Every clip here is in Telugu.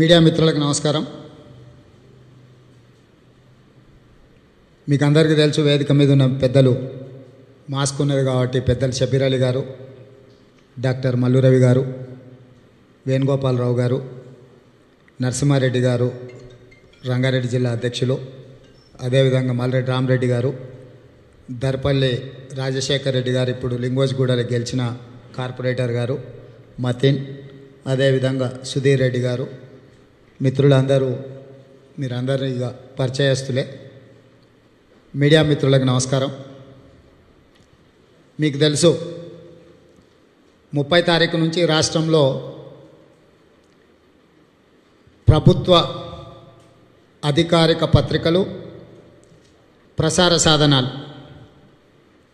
మీడియా మిత్రులకు నమస్కారం. మీకు అందరికీ తెలుసు వేదిక మీద ఉన్న పెద్దలు మాస్క్ ఉన్నది కాబట్టి పెద్దలు షబీర్ అలీ గారు డాక్టర్ మల్లురవి గారు వేణుగోపాలరావు గారు నరసింహారెడ్డి గారు రంగారెడ్డి జిల్లా అధ్యక్షులు అదేవిధంగా మల్రెడ్డి రామరెడ్డి గారు దర్పల్లి రాజశేఖర్ రెడ్డి గారు ఇప్పుడు లింగోజ్గూడలో గెలిచిన కార్పొరేటర్ గారు మతిన్ అదేవిధంగా సుధీర్ రెడ్డి గారు మిత్రులందరూ మీరందరూ ఇక పరిచయస్తులే. మీడియా మిత్రులకు నమస్కారం. మీకు తెలుసు ముప్పై తారీఖు నుంచి రాష్ట్రంలో ప్రభుత్వ అధికారిక పత్రికలు ప్రసార సాధనాలు.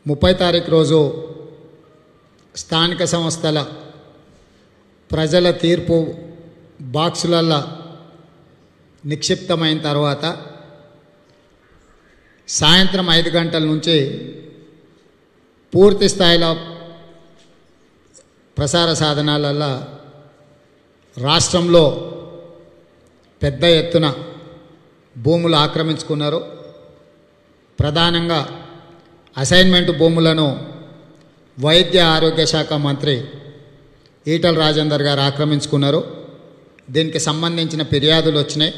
ముప్పై తారీఖు రోజు స్థానిక సంస్థల ప్రజల తీర్పు బాక్సులల్లో నిక్షిప్తమైన తర్వాత సాయంత్రం ఐదు గంటల నుంచి పూర్తి స్థాయిలో ప్రసార సాధనాలల్లో రాష్ట్రంలో పెద్ద ఎత్తున భూములు ఆక్రమించుకున్నారు. ప్రధానంగా అసైన్మెంట్ భూములను వైద్య ఆరోగ్య శాఖ మంత్రి ఈటల రాజేందర్ గారు ఆక్రమించుకున్నారు. దీనికి సంబంధించిన ఫిర్యాదులు వచ్చినాయి.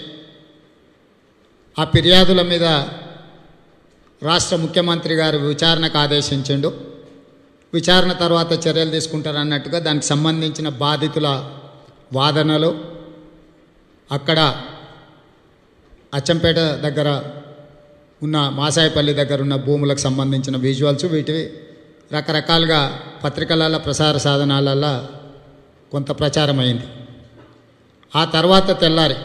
ఆ ఫిర్యాదుల మీద రాష్ట్ర ముఖ్యమంత్రి గారు విచారణకు ఆదేశించిండు. విచారణ తర్వాత చర్యలు తీసుకుంటారు అన్నట్టుగా దానికి సంబంధించిన బాధితుల వాదనలు అక్కడ అచ్చంపేట దగ్గర ఉన్న మాసాయిపల్లి దగ్గర ఉన్న భూములకు సంబంధించిన విజువల్స్ వీటివి రకరకాలుగా పత్రికలలో ప్రసార సాధనాలలో కొంత ప్రచారం అయింది ఆ తర్వాత తెల్లారి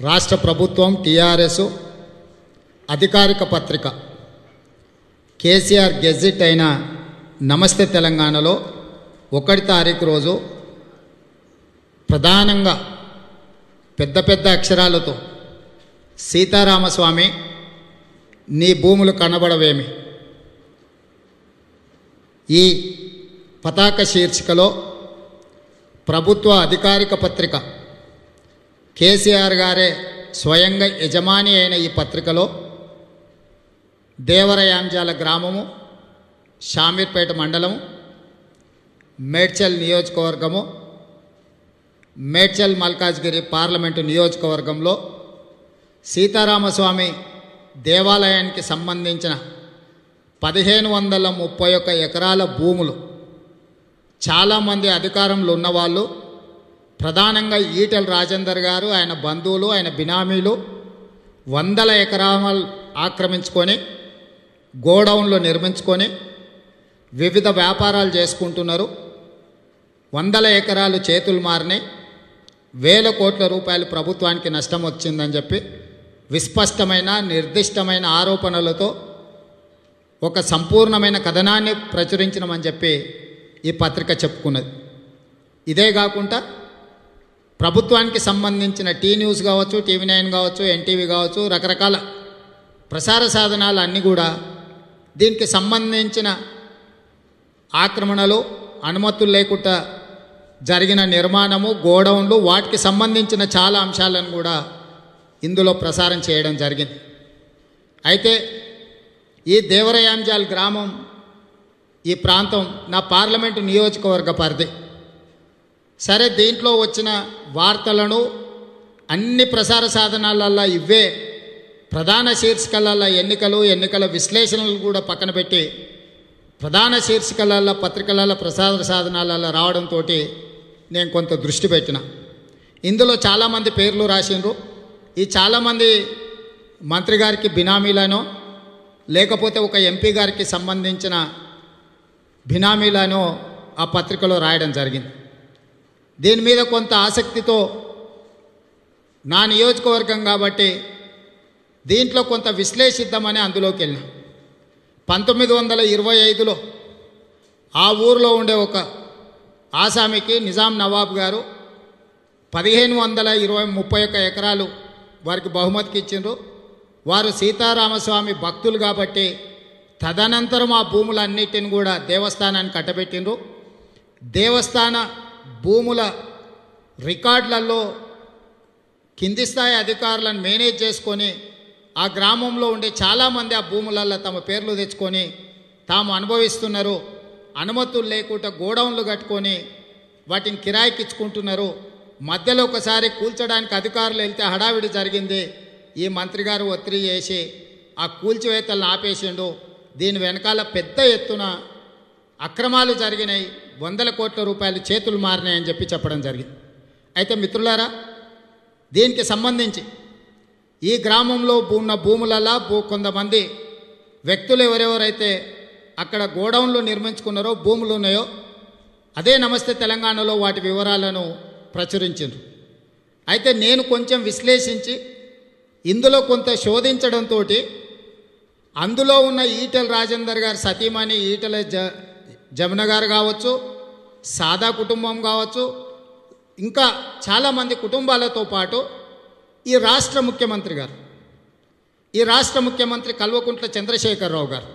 రాష్ట్ర ప్రభుత్వం టీఆర్ఎస్ అధికారిక పత్రిక కేసీఆర్ గెజిట్ అయిన నమస్తే తెలంగాణలో ఒకటి తారీఖు రోజు ప్రధానంగా పెద్ద పెద్ద అక్షరాలతో సీతారామస్వామి నీ భూములు కనబడవేమి? ఈ పతాక శీర్షికలో ప్రభుత్వ అధికారిక పత్రిక కేసీఆర్ గారే స్వయంగా యజమాని అయిన ఈ పత్రికలో దేవరయాంజాల గ్రామము షామీర్పేట మండలము మేడ్చల్ నియోజకవర్గము మేడ్చల్ మల్కాజ్గిరి పార్లమెంటు నియోజకవర్గంలో సీతారామస్వామి దేవాలయానికి సంబంధించిన పదిహేను వందల ముప్పై ఒక్క ఎకరాల భూములు చాలామంది అధికారంలో ఉన్నవాళ్ళు ప్రధానంగా ఈటెల రాజేందర్ గారు ఆయన బంధువులు ఆయన బినామీలు వందల ఎకరాలు ఆక్రమించుకొని గోడౌన్లు నిర్మించుకొని వివిధ వ్యాపారాలు చేసుకుంటున్నారు. వందల ఎకరాలు చేతులు మారినాయి. వేల కోట్ల రూపాయలు ప్రభుత్వానికి నష్టం వచ్చిందని చెప్పి విస్పష్టమైన నిర్దిష్టమైన ఆరోపణలతో ఒక సంపూర్ణమైన కథనాన్ని ప్రచురించమని చెప్పి ఈ పత్రిక చెప్పుకున్నది. ఇదే కాకుండా ప్రభుత్వానికి సంబంధించిన టీ న్యూస్ కావచ్చు టీవీ నైన్ కావచ్చు ఎన్టీవీ కావచ్చు రకరకాల ప్రసార సాధనాలు అన్నీ కూడా దీనికి సంబంధించిన ఆక్రమణలు అనుమతులు లేకుండా జరిగిన నిర్మాణము గోడౌన్లు వాటికి సంబంధించిన చాలా అంశాలను కూడా ఇందులో ప్రసారం చేయడం జరిగింది. అయితే ఈ దేవరయాంజాల్ గ్రామం ఈ ప్రాంతం నా పార్లమెంటు నియోజకవర్గ పరిధి. సరే దీంట్లో వచ్చిన వార్తలను అన్ని ప్రసార సాధనాలల్లో ఇవే ప్రధాన శీర్షికలలో ఎన్నికలు ఎన్నికల విశ్లేషణలు కూడా పక్కన పెట్టి ప్రధాన శీర్షికలలో పత్రికలలో ప్రసార సాధనాలలో రావడంతో నేను కొంత దృష్టి పెట్టిన. ఇందులో చాలామంది పేర్లు రాసిండ్రు. ఈ చాలామంది మంత్రి గారికి బినామీలను లేకపోతే ఒక ఎంపీ గారికి సంబంధించిన బినామీలను ఆ పత్రికలో రాయడం జరిగింది. దీని మీద కొంత ఆసక్తితో నా నియోజకవర్గం కాబట్టి దీంట్లో కొంత విశ్లేషిద్దామని అందులోకి వెళ్ళిన. పంతొమ్మిది వందల ఇరవై ఐదులో ఆ ఊరిలో ఉండే ఒక ఆసామికి నిజాం నవాబ్ గారు పదిహేను వందల ఇరవై ముప్పై ఒక్క ఎకరాలు వారికి బహుమతికి ఇచ్చిండ్రు. వారు సీతారామస్వామి భక్తులు కాబట్టి తదనంతరం ఆ భూములన్నిటిని కూడా దేవస్థానాన్ని కట్టబెట్టిండ్రు. దేవస్థాన భూముల రికార్డులలో కింది స్థాయి అధికారులను మేనేజ్ చేసుకొని ఆ గ్రామంలో ఉండే చాలామంది ఆ భూములలో తమ పేర్లు తెచ్చుకొని తాము అనుభవిస్తున్నారు. అనుమతులు లేకుండా గోడౌన్లు కట్టుకొని వాటిని కిరాయికి ఇచ్చుకుంటున్నారు మధ్యలో ఒకసారి కూల్చడానికి అధికారులు వెళ్తే హడావిడి జరిగింది. ఈ మంత్రి గారు ఒత్తిడి చేసి ఆ కూల్చివేతలను ఆపేసిండు. దీని వెనకాల పెద్ద ఎత్తున అక్రమాలు జరిగినాయి. వందల కోట్ల రూపాయలు చేతులు మారినాయని చెప్పి చెప్పడం జరిగింది. అయితే మిత్రులారా దీనికి సంబంధించి ఈ గ్రామంలో ఉన్న భూములలా భూ కొంతమంది వ్యక్తులు ఎవరెవరైతే అక్కడ గోడౌన్లు నిర్మించుకున్నారో భూములు ఉన్నాయో అదే నమస్తే తెలంగాణలో వాటి వివరాలను ప్రచురించారు అయితే నేను కొంచెం విశ్లేషించి ఇందులో కొంత శోధించడంతో అందులో ఉన్న ఈటెల రాజేందర్ గారి సతీమణి ఈటెల జ జమున గారు కావచ్చు సాదా కుటుంబం కావచ్చు ఇంకా చాలామంది కుటుంబాలతో పాటు ఈ రాష్ట్ర ముఖ్యమంత్రి గారు ఈ రాష్ట్ర ముఖ్యమంత్రి కల్వకుంట్ల చంద్రశేఖరరావు గారు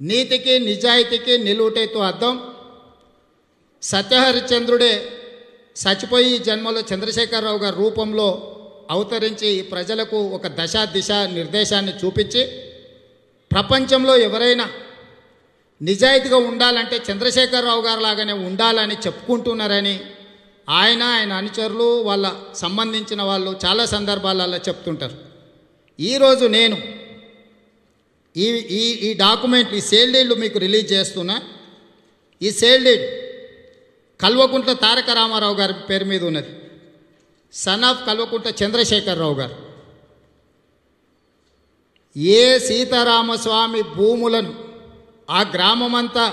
నీతికి నిజాయితీకి నిలువుటేతో అర్థం సత్యహరిచంద్రుడే చచ్చిపోయి జన్మలో చంద్రశేఖరరావు గారి రూపంలో అవతరించి ఈ ప్రజలకు ఒక దశ దిశ నిర్దేశాన్ని చూపించి ప్రపంచంలో ఎవరైనా నిజాయితీగా ఉండాలంటే చంద్రశేఖరరావు గారు లాగానే ఉండాలని చెప్పుకుంటున్నారని ఆయన ఆయన అనుచరులు వాళ్ళ సంబంధించిన వాళ్ళు చాలా సందర్భాలలో చెప్తుంటారు. ఈరోజు నేను ఈ ఈ ఈ డాక్యుమెంట్ ఈ సేల్ డీడ్లు మీకు రిలీజ్ చేస్తున్నా. ఈ సేల్ డీడ్ కల్వకుంట్ల తారక రామారావు గారి పేరు మీద ఉన్నది. సన్ ఆఫ్ కల్వకుంట్ల చంద్రశేఖరరావు గారు. ఏ సీతారామస్వామి భూములను ఆ గ్రామమంతా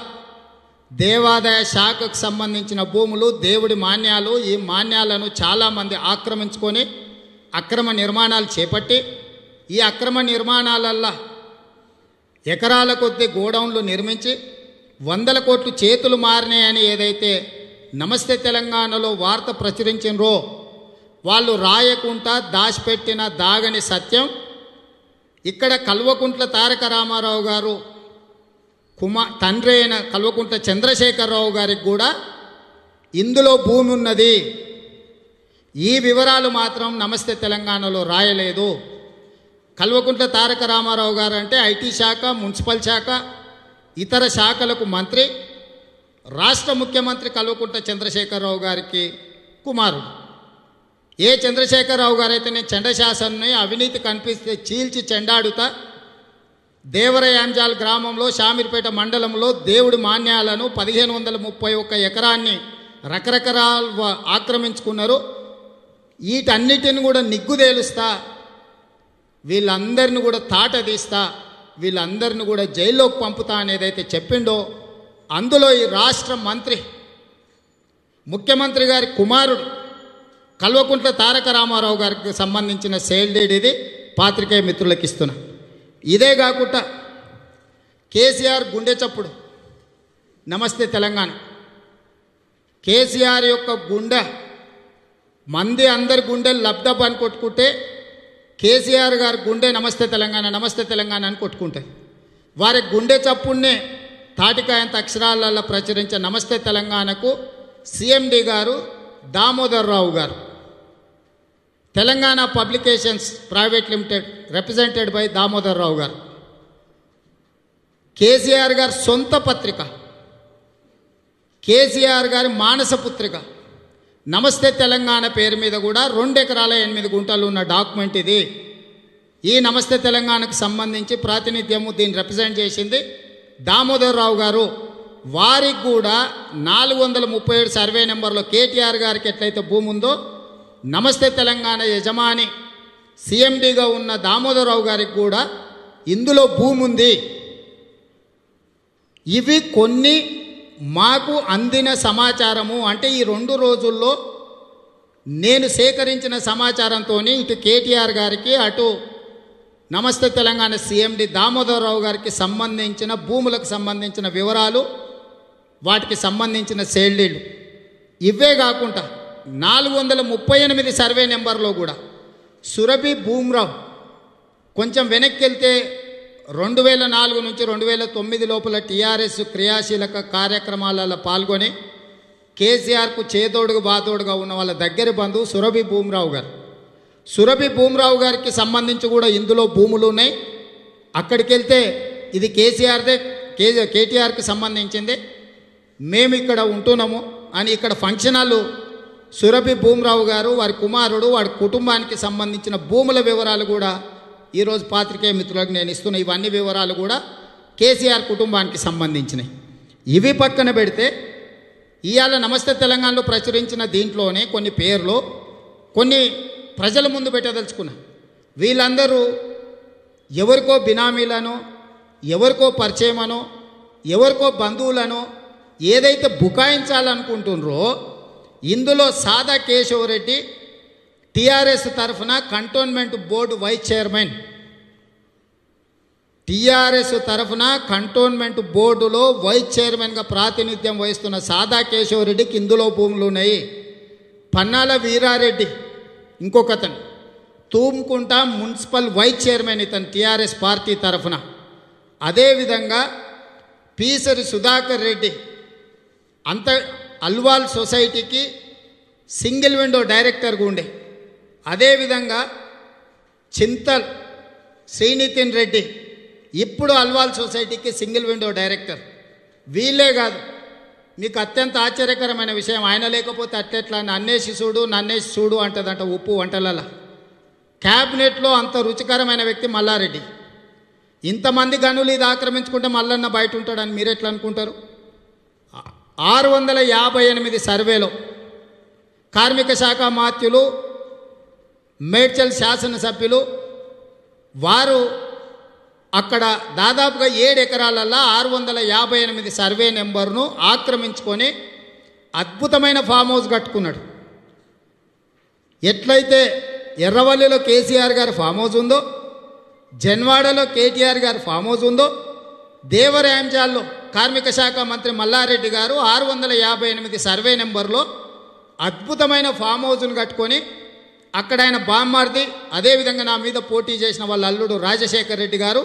దేవాదాయ శాఖకు సంబంధించిన భూములు దేవుడి మాన్యాలు ఈ మాన్యాలను చాలామంది ఆక్రమించుకొని అక్రమ నిర్మాణాలు చేపట్టి ఈ అక్రమ నిర్మాణాలల్లో ఎకరాల కొద్ది గోడౌన్లు నిర్మించి వందల కోట్లు చేతులు మారినాయని ఏదైతే నమస్తే తెలంగాణలో వార్త ప్రచురించినరో వాళ్ళు రాయకుండా దాచిపెట్టిన దాగని సత్యం ఇక్కడ కల్వకుంట్ల తారక రామారావు గారు కుమా తండ్రి అయిన కల్వకుంట్ల చంద్రశేఖరరావు గారికి కూడా ఇందులో భూమి ఉన్నది. ఈ వివరాలు మాత్రం నమస్తే తెలంగాణలో రాయలేదు. కల్వకుంట్ల తారక రామారావు గారు అంటే ఐటీ శాఖ మున్సిపల్ శాఖ ఇతర శాఖలకు మంత్రి రాష్ట్ర ముఖ్యమంత్రి కల్వకుంట్ల చంద్రశేఖరరావు గారికి కుమారుడు. ఏ చంద్రశేఖరరావు గారైతే నేను చండశాసన్ని అవినీతి కనిపిస్తే చీల్చి చెండాడుతా దేవరయాంజాల్ గ్రామంలో షామీర్పేట మండలంలో దేవుడి మాన్యాలను పదిహేను వందల ముప్పై ఒక్క ఎకరాన్ని రకరకాల ఆక్రమించుకున్నారు. వీటన్నిటిని కూడా నిగ్గుదేలుస్తా వీళ్ళందరిని కూడా తాట తీస్తా వీళ్ళందరిని కూడా జైల్లోకి పంపుతా అనేదైతే చెప్పిండో అందులో ఈ రాష్ట్ర మంత్రి ముఖ్యమంత్రి గారి కుమారుడు కల్వకుంట్ల తారక రామారావు గారికి సంబంధించిన సేల్ ఇది. పాత్రికేయ మిత్రులకు ఇస్తున్నా ఇదే కాకుండా కేసీఆర్ గుండె చప్పుడు. నమస్తే తెలంగాణ. కేసీఆర్ యొక్క గుండె మంది అందరి గుండెలు లబ్ధప్ అని కొట్టుకుంటే కేసీఆర్ గారి గుండె నమస్తే తెలంగాణ నమస్తే తెలంగాణ అని కొట్టుకుంటుంది వారి గుండె చప్పుడినే తాటికాయంత అక్షరాలలో ప్రచురించే నమస్తే తెలంగాణకు సిఎండి గారు దామోదర్ రావు గారు. Telangana publications private limited represented by Damodar Rao గారు. కేసీఆర్ గారి సొంత పత్రిక కేసీఆర్ గారి మానస పుత్రిక. నమస్తే తెలంగాణ పేరు మీద కూడా రెండు ఎకరాల ఎనిమిది గుంటలు ఉన్న డాక్యుమెంట్ ఇది. ఈ నమస్తే తెలంగాణకు సంబంధించి ప్రాతినిధ్యము దీన్ని రిప్రజెంట్ చేసింది దామోదర్ రావు గారు. వారికి కూడా నాలుగు వందల ముప్పై ఏడు సర్వే నెంబర్లో కేటీఆర్ గారికి ఎట్లయితే భూమి ఉందో నమస్తే తెలంగాణ యజమాని. సీఎండీగా ఉన్న దామోదరరావు గారికి కూడా ఇందులో భూమి ఉంది. ఇవి కొన్ని మాకు అందిన సమాచారము. అంటే ఈ రెండు రోజుల్లో నేను సేకరించిన సమాచారంతో ఇటు కేటీఆర్ గారికి అటు నమస్తే తెలంగాణ సీఎండి దామోదరరావు గారికి సంబంధించిన భూములకు సంబంధించిన వివరాలు వాటికి సంబంధించిన సేల్డీలు ఇవే కాకుండా నాలుగు వందల ముప్పై ఎనిమిది సర్వే నెంబర్లో కూడా సురభి భూమ్రావ్ కొంచెం వెనక్కి వెళ్తే రెండు వేల నాలుగు నుంచి రెండు వేల తొమ్మిది లోపల టీఆర్ఎస్ క్రియాశీలక కార్యక్రమాలలో పాల్గొని కేసీఆర్కు చేదోడుగా బాతోడుగా ఉన్న వాళ్ళ దగ్గర బంధువు సురభి భూమరావు గారు. సురభి భూమరావు గారికి సంబంధించి కూడా ఇందులో భూములు ఉన్నాయి. అక్కడికి వెళ్తే ఇది కేసీఆర్దే కే కేటీఆర్కి సంబంధించింది. మేము ఇక్కడ ఉంటున్నాము అని ఇక్కడ ఫంక్షన్ హాల్ సురభి భూమరావు గారు వారి కుమారుడు వాడి కుటుంబానికి సంబంధించిన భూముల వివరాలు కూడా ఈరోజు పాత్రికేయ మిత్రులకు నేను ఇస్తున్న ఇవన్నీ వివరాలు కూడా కేసీఆర్ కుటుంబానికి సంబంధించినవి ఇవి పక్కన పెడితే ఇవాళ నమస్తే తెలంగాణలో ప్రచురించిన దీంట్లోనే కొన్ని పేర్లు కొన్ని ప్రజల ముందు పెట్టదలుచుకున్నా. వీళ్ళందరూ ఎవరికో బినామీలను ఎవరికో పరిచయమనో ఎవరికో బంధువులను ఏదైతే బుకాయించాలనుకుంటున్నారో ఇందులో సాదా కేశవరెడ్డి టీఆర్ఎస్ తరఫున cantonment board vice chairman. TRS తరఫున కంటోన్మెంట్ బోర్డులో వైస్ చైర్మన్గా ప్రాతినిధ్యం వహిస్తున్న సాదా కేశవరెడ్డికి ఇందులో భూములు ఉన్నాయి. పన్నాల వీరారెడ్డి ఇంకొకతను తూమ్కుంట మున్సిపల్ వైస్ చైర్మన్ ఇతను టీఆర్ఎస్ పార్టీ తరఫున. అదేవిధంగా పీసరి సుధాకర్ రెడ్డి అంత అల్వాల్ సొసైటీకి సింగిల్ విండో డైరెక్టర్గా ఉండే. అదేవిధంగా చింతల్ శ్రీనితిన్ రెడ్డి ఇప్పుడు అల్వాల్ సొసైటీకి సింగిల్ విండో డైరెక్టర్. వీళ్ళే కాదు మీకు అత్యంత ఆశ్చర్యకరమైన విషయం ఆయన లేకపోతే అట్లెట్లా నన్నేసి చూడు నన్నేసి చూడు అంటదంట ఉప్పు వంటలలో. క్యాబినెట్లో అంత రుచికరమైన వ్యక్తి మల్లారెడ్డి. ఇంతమంది గనులు ఇది ఆక్రమించుకుంటే మల్లన్న బయట ఉంటాడని మీరు ఎట్లా అనుకుంటారు? ఆరు వందల యాభై ఎనిమిది సర్వేలో కార్మిక శాఖ మాత్యులు మేడ్చల్ శాసనసభ్యులు వారు అక్కడ దాదాపుగా ఏడు ఎకరాలల్లో ఆరు వందల యాభై ఎనిమిది సర్వే నెంబర్ను ఆక్రమించుకొని అద్భుతమైన ఫామ్ హౌస్ కట్టుకున్నాడు. ఎట్లయితే ఎర్రవల్లిలో కేసీఆర్ గారి ఫామ్ హౌస్ ఉందో జన్వాడలో కేటీఆర్ గారి ఫామ్ హౌస్ ఉందో దేవరాంజాల్లో కార్మిక శాఖ మంత్రి మల్లారెడ్డి గారు ఆరు వందల యాభై ఎనిమిది సర్వే నెంబర్లో అద్భుతమైన ఫామ్ హౌజ్ను కట్టుకొని అక్కడ ఆయన బామ్మార్ది అదేవిధంగా నా మీద పోటీ చేసిన వాళ్ళ అల్లుడు రాజశేఖర్ రెడ్డి గారు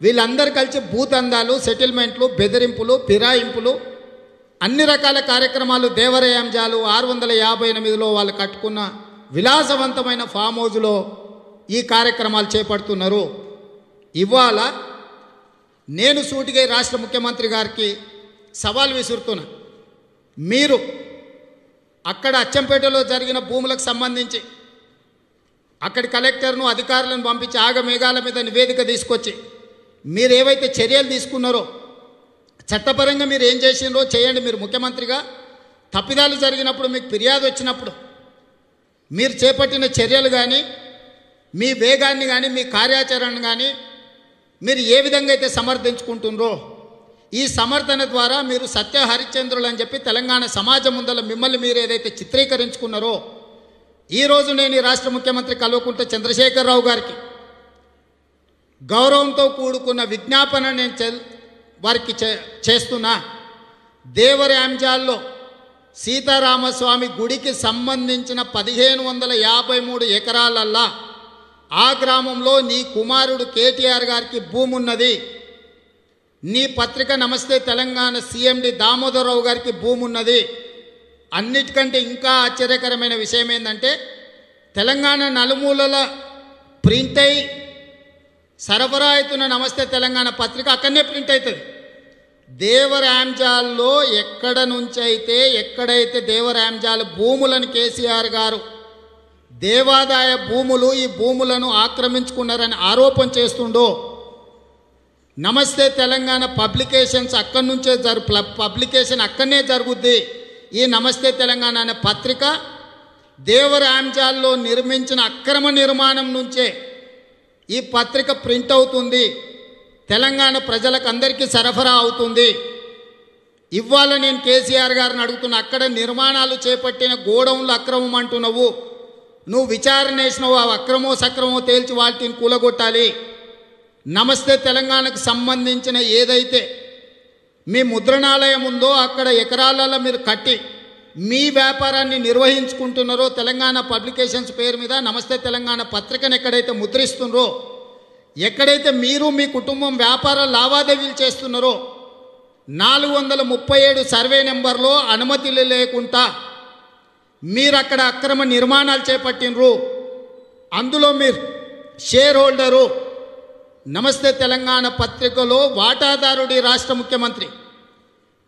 వీళ్ళందరూ కలిసి భూతందాలు సెటిల్మెంట్లు బెదిరింపులు ఫిరాయింపులు అన్ని రకాల కార్యక్రమాలు దేవరయాంజాలు ఆరు వందల యాభై ఎనిమిదిలో వాళ్ళు కట్టుకున్న విలాసవంతమైన ఫామ్ హౌస్లో ఈ కార్యక్రమాలు చేపడుతున్నారు. ఇవాళ నేను సూటిగా రాష్ట్ర ముఖ్యమంత్రి గారికి సవాల్ విసురుతున్నా. మీరు అక్కడ అచ్చంపేటలో జరిగిన భూములకు సంబంధించి అక్కడి కలెక్టర్ను అధికారులను పంపించి ఆగమేఘాల మీద నివేదిక తీసుకొచ్చి మీరు ఏవైతే చర్యలు తీసుకున్నారో చట్టపరంగా మీరు ఏం చేసిండ్రో చేయండి మీరు ముఖ్యమంత్రిగా. తప్పిదాలు జరిగినప్పుడు మీకు ఫిర్యాదు వచ్చినప్పుడు మీరు చేపట్టిన చర్యలు కానీ మీ వేగాన్ని కానీ మీ కార్యాచరణ కానీ మీరు ఏ విధంగా అయితే సమర్థించుకుంటుండ్రో ఈ సమర్థన ద్వారా మీరు సత్య హరిశ్చంద్రులు అని చెప్పి తెలంగాణ సమాజం ముందల మిమ్మల్ని మీరు ఏదైతే చిత్రీకరించుకున్నారో ఈరోజు నేను ఈ రాష్ట్ర ముఖ్యమంత్రి కల్వకుంట్ల చంద్రశేఖరరావు గారికి గౌరవంతో కూడుకున్న విజ్ఞాపన నేను చె వారికి చే- చేస్తున్నా. దేవరి అంశాల్లో సీతారామస్వామి గుడికి సంబంధించిన పదిహేను వందల యాభై మూడు ఎకరాలల్లా ఆ గ్రామంలో నీ కుమారుడు కేటీఆర్ గారికి భూమి ఉన్నది నీ పత్రిక నమస్తే తెలంగాణ సీఎండి దామోదరరావు గారికి భూమి ఉన్నది అన్నిటికంటే ఇంకా ఆశ్చర్యకరమైన విషయం ఏంటంటే తెలంగాణ నలుమూలల ప్రింట్ అయి సరఫరా అవుతున్న నమస్తే తెలంగాణ పత్రిక అక్కడనే ప్రింట్ అవుతుంది. దేవరాంజాల్లో ఎక్కడ నుంచి అయితే ఎక్కడైతే దేవరాంజాల్ భూములను కేసీఆర్ గారు దేవాదాయ భూములు ఈ భూములను ఆక్రమించుకున్నారని ఆరోపణ చేస్తుండో నమస్తే తెలంగాణ పబ్లికేషన్స్ అక్కడి నుంచే జరు ప్ల- పబ్లికేషన్ అక్కడనే జరుగుద్ది. ఈ నమస్తే తెలంగాణ అనే పత్రిక దేవరాంజాల్లో నిర్మించిన అక్రమ నిర్మాణం నుంచే ఈ పత్రిక ప్రింట్ అవుతుంది. తెలంగాణ ప్రజలకు అందరికీ సరఫరా అవుతుంది. ఇవాళ నేను కేసీఆర్ గారిని అడుగుతున్నా అక్కడ నిర్మాణాలు చేపట్టిన గోడౌన్లు అక్రమం అంటున్నావు. నువ్వు విచారణ వేసినావు ఆ అక్రమో సక్రమో తేల్చి వాటిని కూలగొట్టాలి. నమస్తే తెలంగాణకు సంబంధించిన ఏదైతే మీ ముద్రణాలయం ఉందో అక్కడ ఎకరాలలో మీరు కట్టి మీ వ్యాపారాన్ని నిర్వహించుకుంటున్నారో తెలంగాణ పబ్లికేషన్స్ పేరు మీద నమస్తే తెలంగాణ పత్రికను ఎక్కడైతే ముద్రిస్తున్నారో ఎక్కడైతే మీరు మీ కుటుంబం వ్యాపార లావాదేవీలు చేస్తున్నారో నాలుగు వందల ముప్పై ఏడు సర్వే నెంబర్లో అనుమతులు లేకుండా మీరు అక్కడ అక్రమ నిర్మాణాలు చేపట్టినరు అందులో మీరు షేర్ హోల్డరు. నమస్తే తెలంగాణ పత్రికలో వాటాదారుడి రాష్ట్ర ముఖ్యమంత్రి.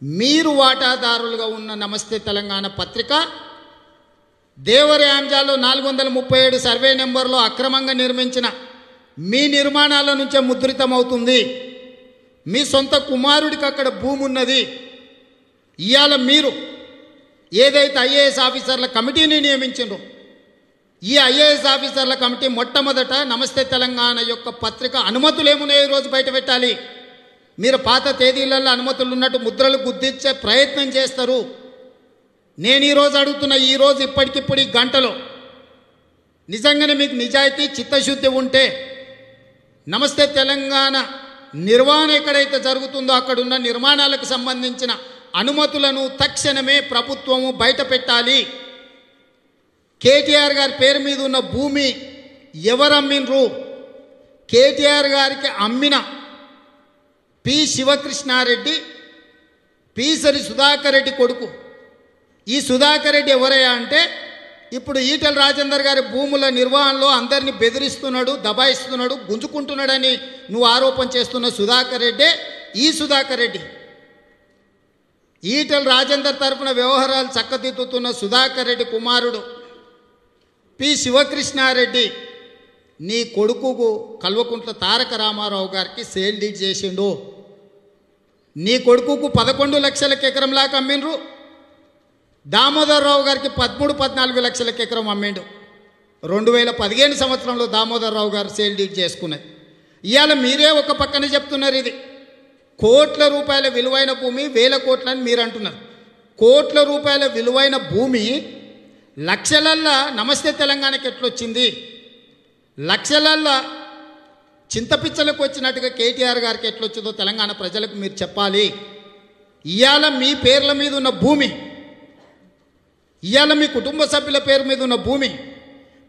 మీరు వాటాదారులుగా ఉన్న నమస్తే తెలంగాణ పత్రిక దేవరి ఆంజాలో నాలుగు వందల ముప్పై ఏడు సర్వే నెంబర్లో అక్రమంగా నిర్మించిన మీ నిర్మాణాల నుంచే ముద్రితమవుతుంది. మీ సొంత కుమారుడికి అక్కడ భూమి ఉన్నది ఇవాళ మీరు ఏదైతే ఐఏఎస్ ఆఫీసర్ల కమిటీని నియమించిండ్రో ఈ ఐఏఎస్ ఆఫీసర్ల కమిటీ మొట్టమొదట నమస్తే తెలంగాణ యొక్క పత్రిక అనుమతులు ఏమున్నాయో ఈరోజు బయట పెట్టాలి. మీరు పాత తేదీలలో అనుమతులు ఉన్నట్టు ముద్రలు గుర్తించే ప్రయత్నం చేస్తారు. నేను ఈరోజు అడుగుతున్న ఈరోజు ఇప్పటికిప్పుడు ఈ గంటలో నిజంగానే మీకు నిజాయితీ చిత్తశుద్ధి ఉంటే నమస్తే తెలంగాణ నిర్వహణ ఎక్కడైతే జరుగుతుందో అక్కడున్న నిర్మాణాలకు సంబంధించిన అనుమతులను తక్షణమే ప్రభుత్వము బయట పెట్టాలి కేటీఆర్ గారి పేరు మీద ఉన్న భూమి ఎవరు కేటీఆర్ గారికి అమ్మిన పి శివకృష్ణారెడ్డి పీసరి సుధాకర్ రెడ్డి కొడుకు. ఈ సుధాకర్ రెడ్డి ఎవరయ్యా అంటే ఇప్పుడు ఈటల రాజేందర్ గారి భూముల నిర్వహణలో అందరినీ బెదిరిస్తున్నాడు దబాయిస్తున్నాడు గుంజుకుంటున్నాడని నువ్వు ఆరోపణ చేస్తున్న సుధాకర్ రెడ్డే ఈ సుధాకర్ రెడ్డి. ఈటల రాజేందర్ తరపున వ్యవహారాలు చక్కదిద్దుతున్న సుధాకర్ రెడ్డి కుమారుడు పి శివకృష్ణారెడ్డి నీ కొడుకుకు కల్వకుంట్ల తారక రామారావు గారికి సేల్ డీడ్ చేసిండు. నీ కొడుకుకు పదకొండు లక్షలకి ఎకరంలాగా అమ్మిండ్రు. దామోదరరావు గారికి పదమూడు పద్నాలుగు లక్షలకి ఎకరం అమ్మిండు. రెండు వేల పదిహేను సంవత్సరంలో దామోదరరావు గారు సేల్ డీడ్ చేసుకున్నది. ఇవాళ మీరే ఒక పక్కన చెప్తున్నారు ఇది. కోట్ల రూపాయల విలువైన భూమి వేల కోట్లని మీరు అంటున్నారు. కోట్ల రూపాయల విలువైన భూమి లక్షలల్లా నమస్తే తెలంగాణకి ఎట్లొచ్చింది? లక్షలల్లా చింతపిచ్చలకు వచ్చినట్టుగా కేటీఆర్ గారికి ఎట్లొచ్చిందో తెలంగాణ ప్రజలకు మీరు చెప్పాలి. ఇవాళ మీ పేర్ల మీద ఉన్న భూమి ఇవాళ మీ కుటుంబ సభ్యుల పేరు మీద ఉన్న భూమి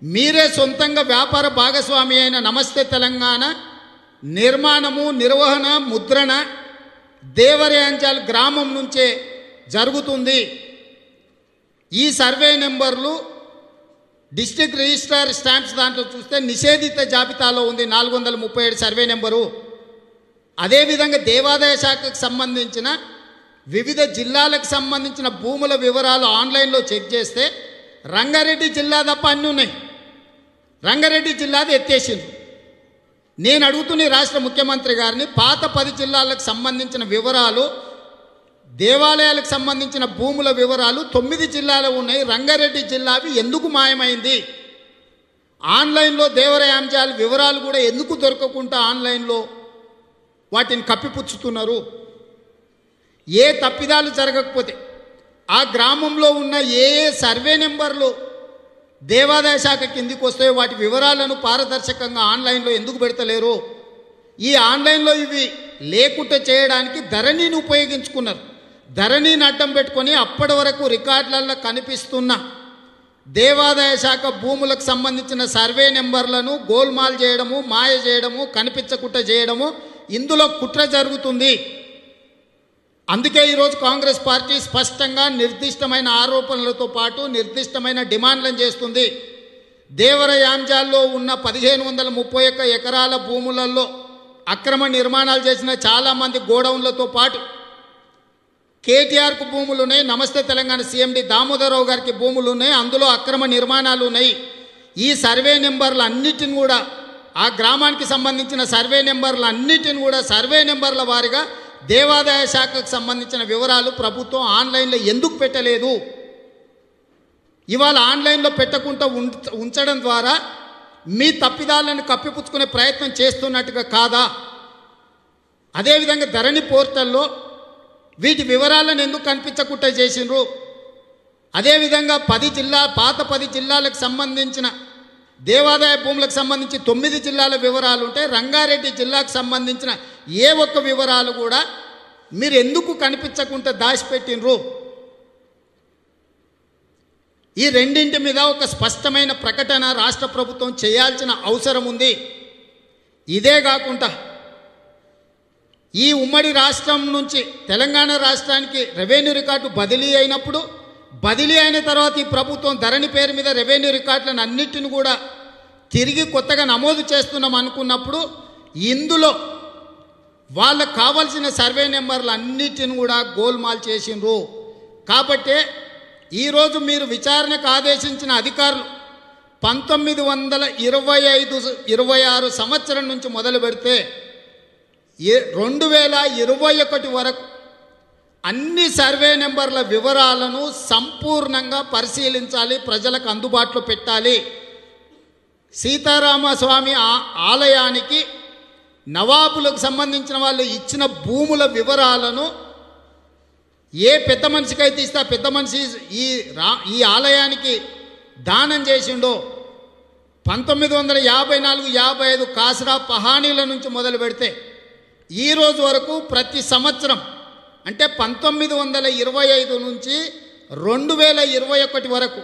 మీరే సొంతంగా వ్యాపార భాగస్వామి అయిన నమస్తే తెలంగాణ నిర్మాణము నిర్వహణ ముద్రణ దేవరేంజల్ గ్రామం నుంచే జరుగుతుంది. ఈ సర్వే నెంబర్లు డిస్టిక్ రిజిస్ట్రార్ స్టాంప్స్ దాంట్లో చూస్తే నిషేధిత జాబితాలో ఉంది నాలుగు వందల ముప్పై ఏడు సర్వే నెంబరు. అదేవిధంగా దేవాదాయ శాఖకు సంబంధించిన వివిధ జిల్లాలకు సంబంధించిన భూముల వివరాలు ఆన్లైన్లో చెక్ చేస్తే రంగారెడ్డి జిల్లా తప్ప అన్నీ ఉన్నాయి. రంగారెడ్డి జిల్లాది ఎత్తేసింది. నేను అడుగుతున్న రాష్ట్ర ముఖ్యమంత్రి గారిని పాత పది జిల్లాలకు సంబంధించిన వివరాలు దేవాలయాలకు సంబంధించిన భూముల వివరాలు తొమ్మిది జిల్లాలు ఉన్నాయి. రంగారెడ్డి జిల్లావి ఎందుకు మాయమైంది? ఆన్లైన్లో దేవరయాంశాల వివరాలు కూడా ఎందుకు దొరకకుండా ఆన్లైన్లో వాటిని కప్పిపుచ్చుతున్నారు? ఏ తప్పిదాలు జరగకపోతే ఆ గ్రామంలో ఉన్న ఏ ఏ సర్వే నెంబర్లు దేవాదాయ శాఖ కిందికి వస్తే వాటి వివరాలను పారదర్శకంగా ఆన్లైన్లో ఎందుకు పెడతలేరు? ఈ ఆన్లైన్లో ఇవి లేకుండా చేయడానికి ధరణిని ఉపయోగించుకున్నారు. ధరణిని అడ్డం పెట్టుకొని అప్పటి వరకు రికార్డులలో కనిపిస్తున్న దేవాదాయ శాఖ భూములకు సంబంధించిన సర్వే నెంబర్లను గోల్మాల్ చేయడము మాయ చేయడము కనిపించకుండా చేయడము ఇందులో కుట్ర జరుగుతుంది. అందుకే ఈరోజు కాంగ్రెస్ పార్టీ స్పష్టంగా నిర్దిష్టమైన ఆరోపణలతో పాటు నిర్దిష్టమైన డిమాండ్లను చేస్తుంది. దేవరయాంజాల్లో ఉన్న పదిహేను వందల ముప్పై ఒక్క ఎకరాల భూములలో అక్రమ నిర్మాణాలు చేసిన చాలామంది గోడౌన్లతో పాటు కేటీఆర్కు భూములు ఉన్నాయి నమస్తే తెలంగాణ సీఎండి దామోదరరావు గారికి భూములు ఉన్నాయి అందులో అక్రమ నిర్మాణాలు ఉన్నాయి. ఈ సర్వే నెంబర్లు అన్నిటిని కూడా ఆ గ్రామానికి సంబంధించిన సర్వే నెంబర్లు అన్నిటిని కూడా సర్వే నెంబర్ల వారిగా దేవాదాయ శాఖకు సంబంధించిన వివరాలు ప్రభుత్వం ఆన్లైన్లో ఎందుకు పెట్టలేదు? ఇవాళ ఆన్లైన్లో పెట్టకుండా ఉంచడం ద్వారా మీ తప్పిదాలను కప్పిపుచ్చుకునే ప్రయత్నం చేస్తున్నట్టుగా కాదా? అదేవిధంగా ధరణి పోర్టల్లో వీటి వివరాలను ఎందుకు కనిపించకుండా చేసిండ్రు? అదేవిధంగా పది జిల్లా పాత పది జిల్లాలకు సంబంధించిన దేవాదాయ భూములకు సంబంధించి తొమ్మిది జిల్లాల వివరాలు ఉంటాయి. రంగారెడ్డి జిల్లాకు సంబంధించిన ఏ ఒక్క వివరాలు కూడా మీరు ఎందుకు కనిపించకుండా దాచిపెట్టినరు ఈ రెండింటి మీద ఒక స్పష్టమైన ప్రకటన రాష్ట్ర ప్రభుత్వం చేయాల్సిన అవసరం ఉంది. ఇదే కాకుండా ఈ ఉమ్మడి రాష్ట్రం నుంచి తెలంగాణ రాష్ట్రానికి రెవెన్యూ రికార్డు బదిలీ అయినప్పుడు బదిలీ అయిన తర్వాత ఈ ప్రభుత్వం ధరణి పేరు మీద రెవెన్యూ రికార్డులను అన్నిటిని కూడా తిరిగి కొత్తగా నమోదు చేస్తున్నాం అనుకున్నప్పుడు ఇందులో వాళ్ళకు కావాల్సిన సర్వే నెంబర్లు అన్నిటిని కూడా గోల్మాల్ చేసిండ్రు. కాబట్టే ఈరోజు మీరు విచారణకు ఆదేశించిన అధికారులు పంతొమ్మిది వందల ఇరవై ఐదు ఇరవై ఆరు సంవత్సరం నుంచి మొదలు పెడితే ఏ- రెండు వేల ఇరవై ఒకటి వరకు అన్ని సర్వే నెంబర్ల వివరాలను సంపూర్ణంగా పరిశీలించాలి ప్రజలకు అందుబాటులో పెట్టాలి. సీతారామస్వామి ఆ- ఆలయానికి నవాబులకు సంబంధించిన వాళ్ళు ఇచ్చిన భూముల వివరాలను ఏ పెద్ద మనిషికైతే ఇస్తే ఆ పెద్ద మనిషి ఈ రా ఈ ఆలయానికి దానం చేసిండో పంతొమ్మిది వందల యాభై నాలుగు యాభై ఐదు కాసరా పహానీల నుంచి మొదలు పెడితే ఈ రోజు వరకు ప్రతి సంవత్సరం అంటే పంతొమ్మిది వందల ఇరవై ఐదు నుంచి రెండు వేల ఇరవై ఒకటి వరకు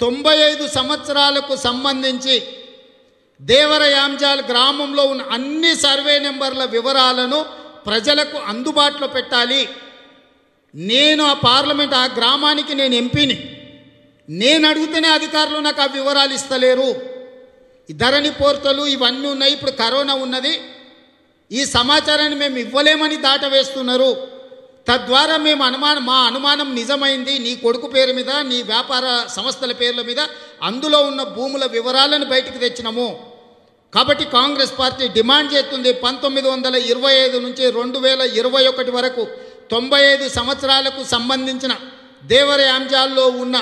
తొంభై ఐదు సంవత్సరాలకు సంబంధించి దేవరయాంజాల్ గ్రామంలో ఉన్న అన్ని సర్వే నెంబర్ల వివరాలను ప్రజలకు అందుబాటులో పెట్టాలి. నేను ఆ పార్లమెంట్ ఆ గ్రామానికి నేను ఎంపీని. నేను అడిగితేనే అధికారులు నాకు ఆ వివరాలు ఇస్తలేరు. ధరణి పోర్తలు ఇవన్నీ ఉన్నాయి ఇప్పుడు కరోనా ఉన్నది. ఈ సమాచారాన్ని మేము ఇవ్వలేమని దాట వేస్తున్నారు తద్వారా మేము అనుమానం మా అనుమానం నిజమైంది నీ కొడుకు పేరు మీద నీ వ్యాపార సంస్థల పేర్ల మీద అందులో ఉన్న భూముల వివరాలను బయటకు తెచ్చినాము. కాబట్టి కాంగ్రెస్ పార్టీ డిమాండ్ చేస్తుంది పంతొమ్మిది వందల ఇరవై ఐదు నుంచి రెండు వేల ఇరవై ఒకటి వరకు తొంభై ఐదు సంవత్సరాలకు సంబంధించిన దేవరయాంజాల్లో ఉన్న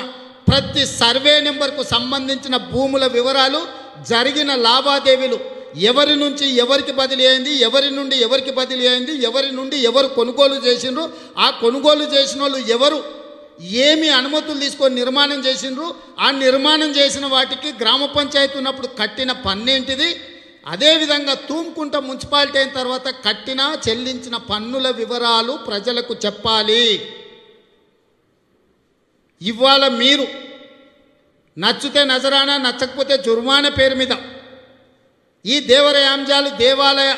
ప్రతి సర్వే నెంబర్కు సంబంధించిన భూముల వివరాలు జరిగిన లావాదేవీలు ఎవరి నుంచి ఎవరికి బదిలీ అయింది ఎవరి నుండి ఎవరికి బదిలీ అయింది ఎవరి నుండి ఎవరు కొనుగోలు చేసిండ్రు ఆ కొనుగోలు చేసిన వాళ్ళు ఎవరు ఏమి అనుమతులు తీసుకొని నిర్మాణం చేసిండ్రు ఆ నిర్మాణం చేసిన వాటికి గ్రామ పంచాయతీ ఉన్నప్పుడు కట్టిన పన్నేంటిది? అదేవిధంగా తూముకుంట మున్సిపాలిటీ అయిన తర్వాత కట్టిన చెల్లించిన పన్నుల వివరాలు ప్రజలకు చెప్పాలి. ఇవాళ మీరు. నచ్చితే నజరానా నచ్చకపోతే జుర్మానా పేరు మీద. ఈ దేవరయాంజాలు దేవాలయ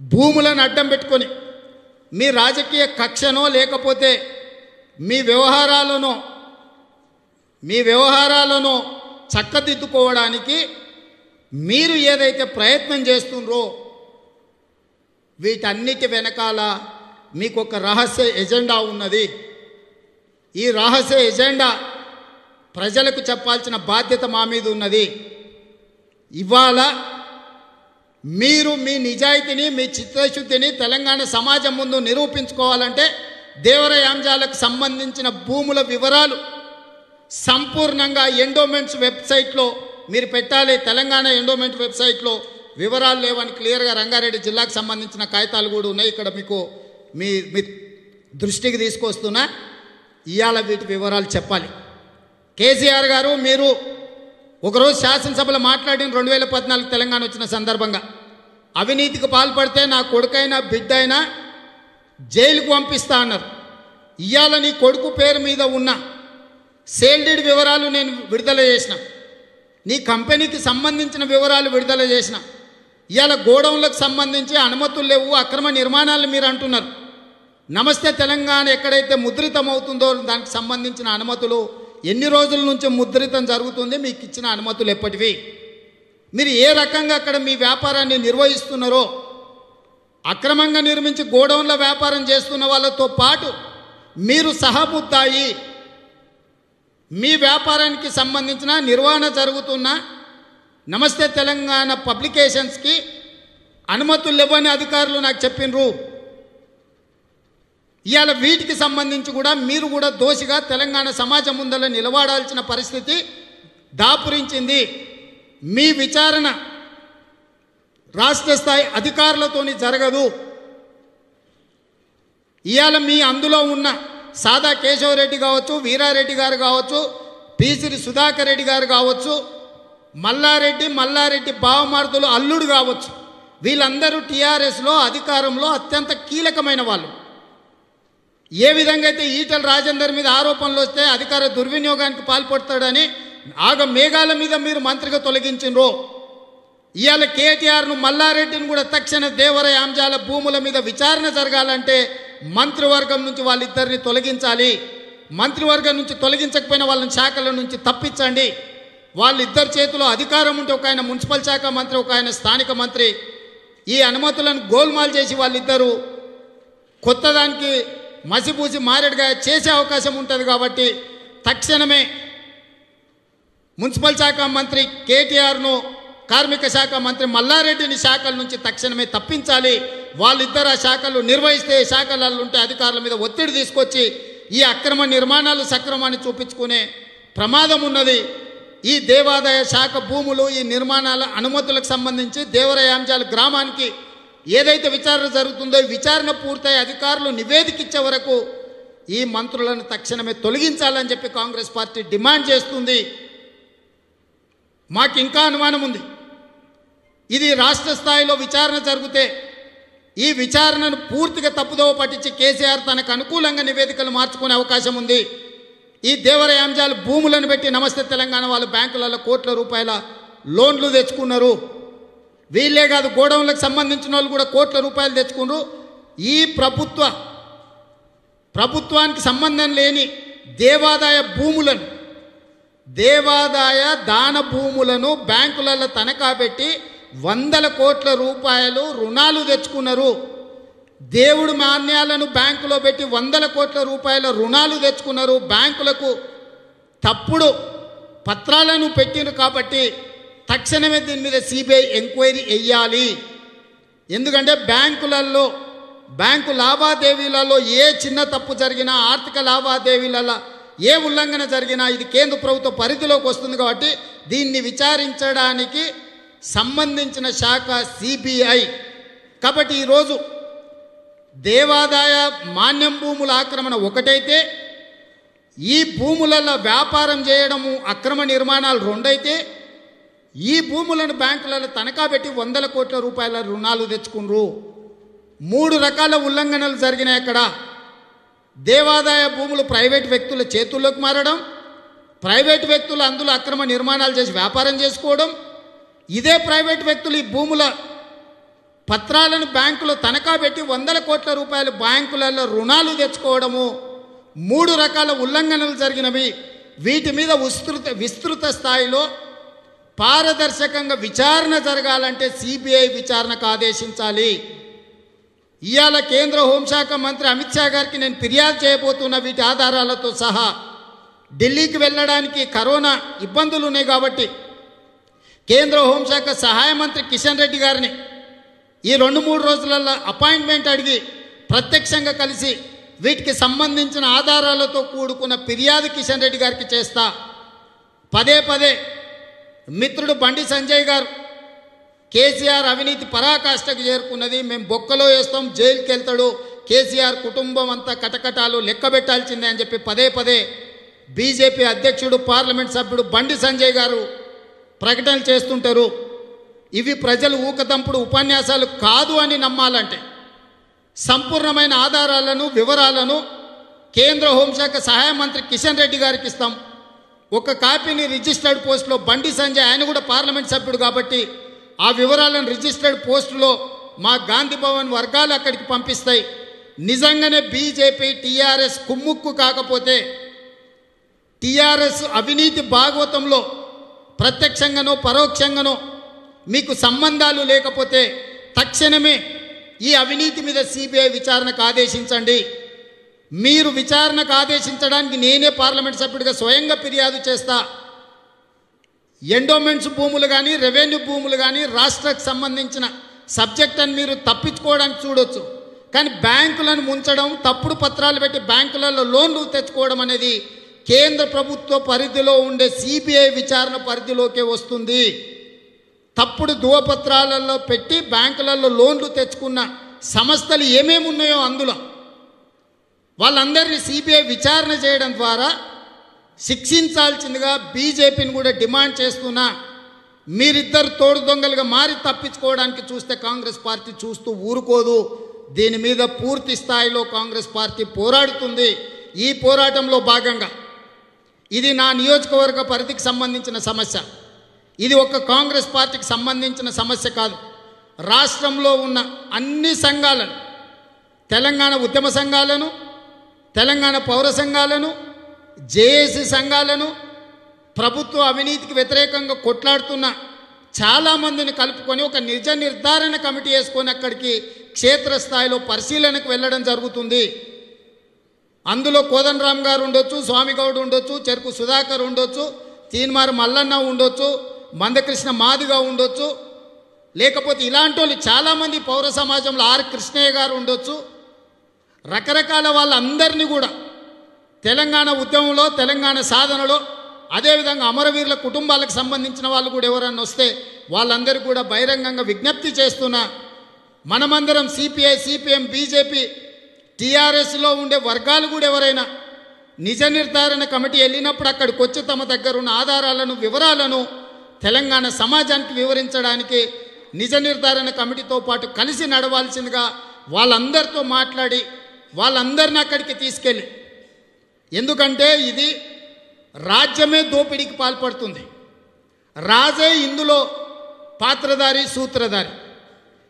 భూములను అడ్డం పెట్టుకొని మీ రాజకీయ కక్షనో లేకపోతే మీ వ్యవహారాలను మీ వ్యవహారాలను చక్కదిద్దుకోవడానికి మీరు ఏదైతే ప్రయత్నం చేస్తుండ్రో వీటన్నిటి వెనకాల మీకు ఒక రహస్య ఎజెండా ఉన్నది. ఈ రహస్య ఎజెండా ప్రజలకు చెప్పాల్సిన బాధ్యత మా మీద ఉన్నది. ఇవాళ మీరు మీ నిజాయితీని మీ చిత్తశుద్ధిని తెలంగాణ సమాజం ముందు నిరూపించుకోవాలంటే దేవరయాంజాలకు సంబంధించిన భూముల వివరాలు సంపూర్ణంగా ఎండోమెంట్స్ వెబ్సైట్లో మీరు పెట్టాలి. తెలంగాణ ఎండోమెంట్ వెబ్సైట్లో వివరాలు లేవని క్లియర్గా రంగారెడ్డి జిల్లాకు సంబంధించిన కాగితాలు కూడా ఉన్నాయి. ఇక్కడ మీకు మీ మీ దృష్టికి తీసుకొస్తున్నా. ఇవాళ వీటి వివరాలు చెప్పాలి. కేసీఆర్ గారు మీరు ఒకరోజు శాసనసభలో మాట్లాడిన రెండు వేల పద్నాలుగు తెలంగాణ వచ్చిన సందర్భంగా అవినీతికి పాల్పడితే నా కొడుకైనా బిడ్డ అయినా జైలుకు పంపిస్తా అన్నారు. ఇవాళ నీ కొడుకు పేరు మీద ఉన్న సేల్డెడ్ వివరాలు నేను విడుదల చేసిన. నీ కంపెనీకి సంబంధించిన వివరాలు విడుదల చేసిన. ఇవాళ గోడౌన్లకు సంబంధించి అనుమతులు లేవు అక్రమ నిర్మాణాలు మీరు అంటున్నారు. నమస్తే తెలంగాణ ఎక్కడైతే ముద్రితమవుతుందో దానికి సంబంధించిన అనుమతులు ఎన్ని రోజుల నుంచి ముద్రితం జరుగుతుంది మీకు ఇచ్చిన అనుమతులు ఎప్పటివి? మీరు ఏ రకంగా అక్కడ మీ వ్యాపారాన్ని నిర్వహిస్తున్నారో అక్రమంగా నిర్మించి గోడౌన్ల వ్యాపారం చేస్తున్న వాళ్ళతో పాటు మీరు సహముద్దాయి మీ వ్యాపారానికి సంబంధించిన నిర్వహణ జరుగుతున్న నమస్తే తెలంగాణ పబ్లికేషన్స్కి అనుమతులు ఇవ్వని అధికారులు నాకు చెప్పినరు. ఇవాళ వీటికి సంబంధించి కూడా మీరు కూడా దోషిగా తెలంగాణ సమాజం ముందర నిలబడాల్సిన పరిస్థితి దాపురించింది. మీ విచారణ రాష్ట్ర స్థాయి అధికారులతోని జరగదు. ఇవాళ మీ అందులో ఉన్న సాదా కేశవరెడ్డి కావచ్చు వీరారెడ్డి గారు కావచ్చు పీసిరి సుధాకర్ రెడ్డి గారు కావచ్చు మల్లారెడ్డి మల్లారెడ్డి బావమార్తులు అల్లుడు కావచ్చు. వీళ్ళందరూ టీఆర్ఎస్లో అధికారంలో అత్యంత కీలకమైన వాళ్ళు. ఏ విధంగా అయితే ఈటల రాజేందర్ మీద ఆరోపణలు వస్తే అధికార దుర్వినియోగానికి పాల్పడతాడని ఆగ మేఘాల మీద మీరు మంత్రిగా తొలగించినరు? ఇవాళ కేటీఆర్ను మల్లారెడ్డిని కూడా తక్షణ దేవర యాంజాల భూముల మీద విచారణ జరగాలంటే మంత్రివర్గం నుంచి వాళ్ళిద్దరిని తొలగించాలి. మంత్రివర్గం నుంచి తొలగించకపోయిన వాళ్ళని శాఖల నుంచి తప్పించండి. వాళ్ళిద్దరి చేతిలో అధికారం ఉంటే ఒక ఆయన మున్సిపల్ శాఖ మంత్రి ఒక ఆయన స్థానిక మంత్రి. ఈ అనుమతులను గోల్మాల్ చేసి వాళ్ళిద్దరూ కొత్తదానికి మసిపూసి మారేడుగా చేసే అవకాశం ఉంటుంది కాబట్టి తక్షణమే మున్సిపల్ శాఖ మంత్రి కేటీఆర్ను కార్మిక శాఖ మంత్రి మల్లారెడ్డిని శాఖల నుంచి తక్షణమే తప్పించాలి. వాళ్ళిద్దరు ఆ శాఖలు నిర్వహిస్తే శాఖలలో ఉంటే అధికారుల మీద ఒత్తిడి తీసుకొచ్చి ఈ అక్రమ నిర్మాణాలు సక్రమాన్ని చూపించుకునే ప్రమాదం ఉన్నది. ఈ దేవాదాయ శాఖ భూములు ఈ నిర్మాణాల అనుమతులకు సంబంధించి దేవరయాంజాల గ్రామానికి ఏదైతే విచారణ జరుగుతుందో విచారణ పూర్తయి అధికారులు నివేదిక ఇచ్చే వరకు ఈ మంత్రులను తక్షణమే తొలగించాలని చెప్పి కాంగ్రెస్ పార్టీ డిమాండ్ చేస్తుంది. మాకు ఇంకా అనుమానం ఉంది. ఇది రాష్ట్ర స్థాయిలో విచారణ జరిగితే ఈ విచారణను పూర్తిగా తప్పుదోవ పట్టించి కేసీఆర్ తనకు అనుకూలంగా నివేదికలు మార్చుకునే అవకాశం ఉంది. ఈ దేవరయాంజాలు భూములను పెట్టి నమస్తే తెలంగాణ వాళ్ళు బ్యాంకులలో కోట్ల రూపాయల లోన్లు తెచ్చుకున్నారు. వీళ్ళే కాదు గోడౌన్లకు సంబంధించిన వాళ్ళు కూడా కోట్ల రూపాయలు తెచ్చుకున్నారు ఈ ప్రభుత్వ ప్రభుత్వానికి సంబంధం లేని దేవాదాయ భూములను దేవాదాయ దాన భూములను బ్యాంకులలో తనఖా పెట్టి వందల కోట్ల రూపాయలు రుణాలు తెచ్చుకున్నారు. దేవుడు మాన్యాలను బ్యాంకులో పెట్టి వందల కోట్ల రూపాయల రుణాలు తెచ్చుకున్నారు. బ్యాంకులకు తప్పుడు పత్రాలను పెట్టిరు కాబట్టి తక్షణమే దీని మీద సిబిఐ ఎంక్వైరీ వేయాలి ఎందుకంటే బ్యాంకులలో బ్యాంకు లావాదేవీలలో ఏ చిన్న తప్పు జరిగినా ఆర్థిక లావాదేవీలలో ఏ ఉల్లంఘన జరిగినా ఇది కేంద్ర ప్రభుత్వ పరిధిలోకి వస్తుంది కాబట్టి దీన్ని విచారించడానికి సంబంధించిన శాఖ సిబిఐ. కాబట్టి ఈరోజు దేవాదాయ మాన్యం భూముల ఆక్రమణ ఒకటైతే ఈ భూములలో వ్యాపారం చేయడము అక్రమ నిర్మాణాలు రెండైతే ఈ భూములను బ్యాంకులలో తనఖా పెట్టి వందల కోట్ల రూపాయల రుణాలు తెచ్చుకున్నారు మూడు రకాల ఉల్లంఘనలు జరిగినాయి అక్కడ. దేవాదాయ భూములు ప్రైవేట్ వ్యక్తుల చేతుల్లోకి మారడం ప్రైవేట్ వ్యక్తులు అందులో అక్రమ నిర్మాణాలు చేసి వ్యాపారం చేసుకోవడం ఇదే ప్రైవేట్ వ్యక్తులు ఈ భూముల పత్రాలను బ్యాంకులో తనఖా పెట్టి వందల కోట్ల రూపాయలు బ్యాంకులలో రుణాలు తెచ్చుకోవడము మూడు రకాల ఉల్లంఘనలు జరిగినవి. వీటి మీద విస్తృత విస్తృత స్థాయిలో పారదర్శకంగా విచారణ జరగాలంటే సిబిఐ విచారణకు ఆదేశించాలి. ఇవాళ కేంద్ర హోంశాఖ మంత్రి అమిత్ షా గారికి నేను ఫిర్యాదు చేయబోతున్న వీటి ఆధారాలతో సహా ఢిల్లీకి వెళ్ళడానికి కరోనా ఇబ్బందులు ఉన్నాయి కాబట్టి కేంద్ర హోంశాఖ సహాయ మంత్రి కిషన్ రెడ్డి గారిని ఈ రెండు మూడు రోజులలో అపాయింట్మెంట్ అడిగి ప్రత్యక్షంగా కలిసి వీటికి సంబంధించిన ఆధారాలతో కూడుకున్న ఫిర్యాదు కిషన్ రెడ్డి గారికి చేస్తా. పదే పదే మిత్రుడు బండి సంజయ్ గారు కేసీఆర్ అవినీతి పరాకాష్ఠకు చేరుకున్నది. మేము బొక్కలో వేస్తాం జైలుకి వెళ్తాడు కేసీఆర్ కుటుంబం అంతా కటకటాలు లెక్క పెట్టాల్సిందే అని చెప్పి పదే పదే బీజేపీ అధ్యక్షుడు పార్లమెంట్ సభ్యుడు బండి సంజయ్ గారు ప్రకటనలు చేస్తుంటారు. ఇవి ప్రజలు ఊకదంపుడు ఉపన్యాసాలు కాదు అని నమ్మాలంటే సంపూర్ణమైన ఆధారాలను వివరాలను కేంద్ర హోంశాఖ సహాయ మంత్రి కిషన్ రెడ్డి గారికి ఇస్తాం. ఒక కాపీని రిజిస్టర్డ్ పోస్ట్లో బండి సంజయ్ ఆయన కూడా పార్లమెంట్ సభ్యుడు కాబట్టి ఆ వివరాలను రిజిస్టర్డ్ పోస్టులో మా గాంధీ భవన్ వర్గాలు అక్కడికి పంపిస్తాయి. నిజంగానే బీజేపీ టీఆర్ఎస్ కుమ్ముక్కు కాకపోతే టీఆర్ఎస్ అవినీతి భాగవతంలో ప్రత్యక్షంగానో పరోక్షంగానో మీకు సంబంధాలు లేకపోతే తక్షణమే ఈ అవినీతి మీద సిబిఐ విచారణకు ఆదేశించండి. మీరు విచారణకు ఆదేశించడానికి నేనే పార్లమెంట్ సభ్యుడిగా స్వయంగా ఫిర్యాదు చేస్తా. ఎండోమెంట్స్ భూములు కానీ రెవెన్యూ భూములు కానీ రాష్ట్రకు సంబంధించిన సబ్జెక్ట్ అని మీరు తప్పించుకోవడానికి చూడొచ్చు. కానీ బ్యాంకులను ముంచడం తప్పుడు పత్రాలు పెట్టి బ్యాంకులలో లోన్లు తెచ్చుకోవడం అనేది కేంద్ర ప్రభుత్వ పరిధిలో ఉండే సిబిఐ విచారణ పరిధిలోకే వస్తుంది. తప్పుడు ధృవపత్రాలలో పెట్టి బ్యాంకులలో లోన్లు తెచ్చుకున్న సంస్థలు ఏమేమి ఉన్నాయో అందులో వాళ్ళందరినీ సిబిఐ విచారణ చేయడం ద్వారా శిక్షించాల్సిందిగా బీజేపీని కూడా డిమాండ్ చేస్తున్నా. మీరిద్దరు తోడు దొంగలుగా మారి తప్పించుకోవడానికి చూస్తే కాంగ్రెస్ పార్టీ చూస్తూ ఊరుకోదు. దీని మీద పూర్తి స్థాయిలో కాంగ్రెస్ పార్టీ పోరాడుతుంది. ఈ పోరాటంలో భాగంగా ఇది నా నియోజకవర్గ పరిధికి సంబంధించిన సమస్య. ఇది ఒక కాంగ్రెస్ పార్టీకి సంబంధించిన సమస్య కాదు. రాష్ట్రంలో ఉన్న అన్ని సంఘాలను తెలంగాణ ఉద్యమ సంఘాలను తెలంగాణ పౌర సంఘాలను జేఏసీ సంఘాలను ప్రభుత్వ అవినీతికి వ్యతిరేకంగా కొట్లాడుతున్న చాలామందిని కలుపుకొని ఒక నిజ నిర్ధారణ కమిటీ వేసుకొని అక్కడికి క్షేత్రస్థాయిలో పరిశీలనకు వెళ్ళడం జరుగుతుంది. అందులో కోదండరామ్ గారు ఉండొచ్చు స్వామిగౌడ్ ఉండొచ్చు చెరుకు సుధాకర్ ఉండొచ్చు తీన్మారు మల్లన్న ఉండొచ్చు మందకృష్ణ మాదిగా ఉండొచ్చు. లేకపోతే ఇలాంటి వాళ్ళు చాలామంది పౌర సమాజంలో ఆర్ కృష్ణయ్య గారు ఉండొచ్చు. రకరకాల వాళ్ళందరినీ కూడా తెలంగాణ ఉద్యమంలో తెలంగాణ సాధనలో అదేవిధంగా అమరవీరుల కుటుంబాలకు సంబంధించిన వాళ్ళు కూడా ఎవరన్నా వస్తే వాళ్ళందరూ కూడా బహిరంగంగా విజ్ఞప్తి చేస్తున్నా మనమందరం సిపిఐ సిపిఎం బీజేపీ టీఆర్ఎస్లో ఉండే వర్గాలు కూడా ఎవరైనా నిజ నిర్ధారణ కమిటీ వెళ్ళినప్పుడు అక్కడికి వచ్చి తమ దగ్గర ఉన్న ఆధారాలను వివరాలను తెలంగాణ సమాజానికి వివరించడానికి నిజ నిర్ధారణ కమిటీతో పాటు కలిసి నడవాల్సిందిగా వాళ్ళందరితో మాట్లాడి వాళ్ళందరిని అక్కడికి తీసుకెళ్ళి. ఎందుకంటే ఇది రాజ్యమే దోపిడీకి పాల్పడుతుంది. రాజే ఇందులో పాత్రధారి సూత్రధారి.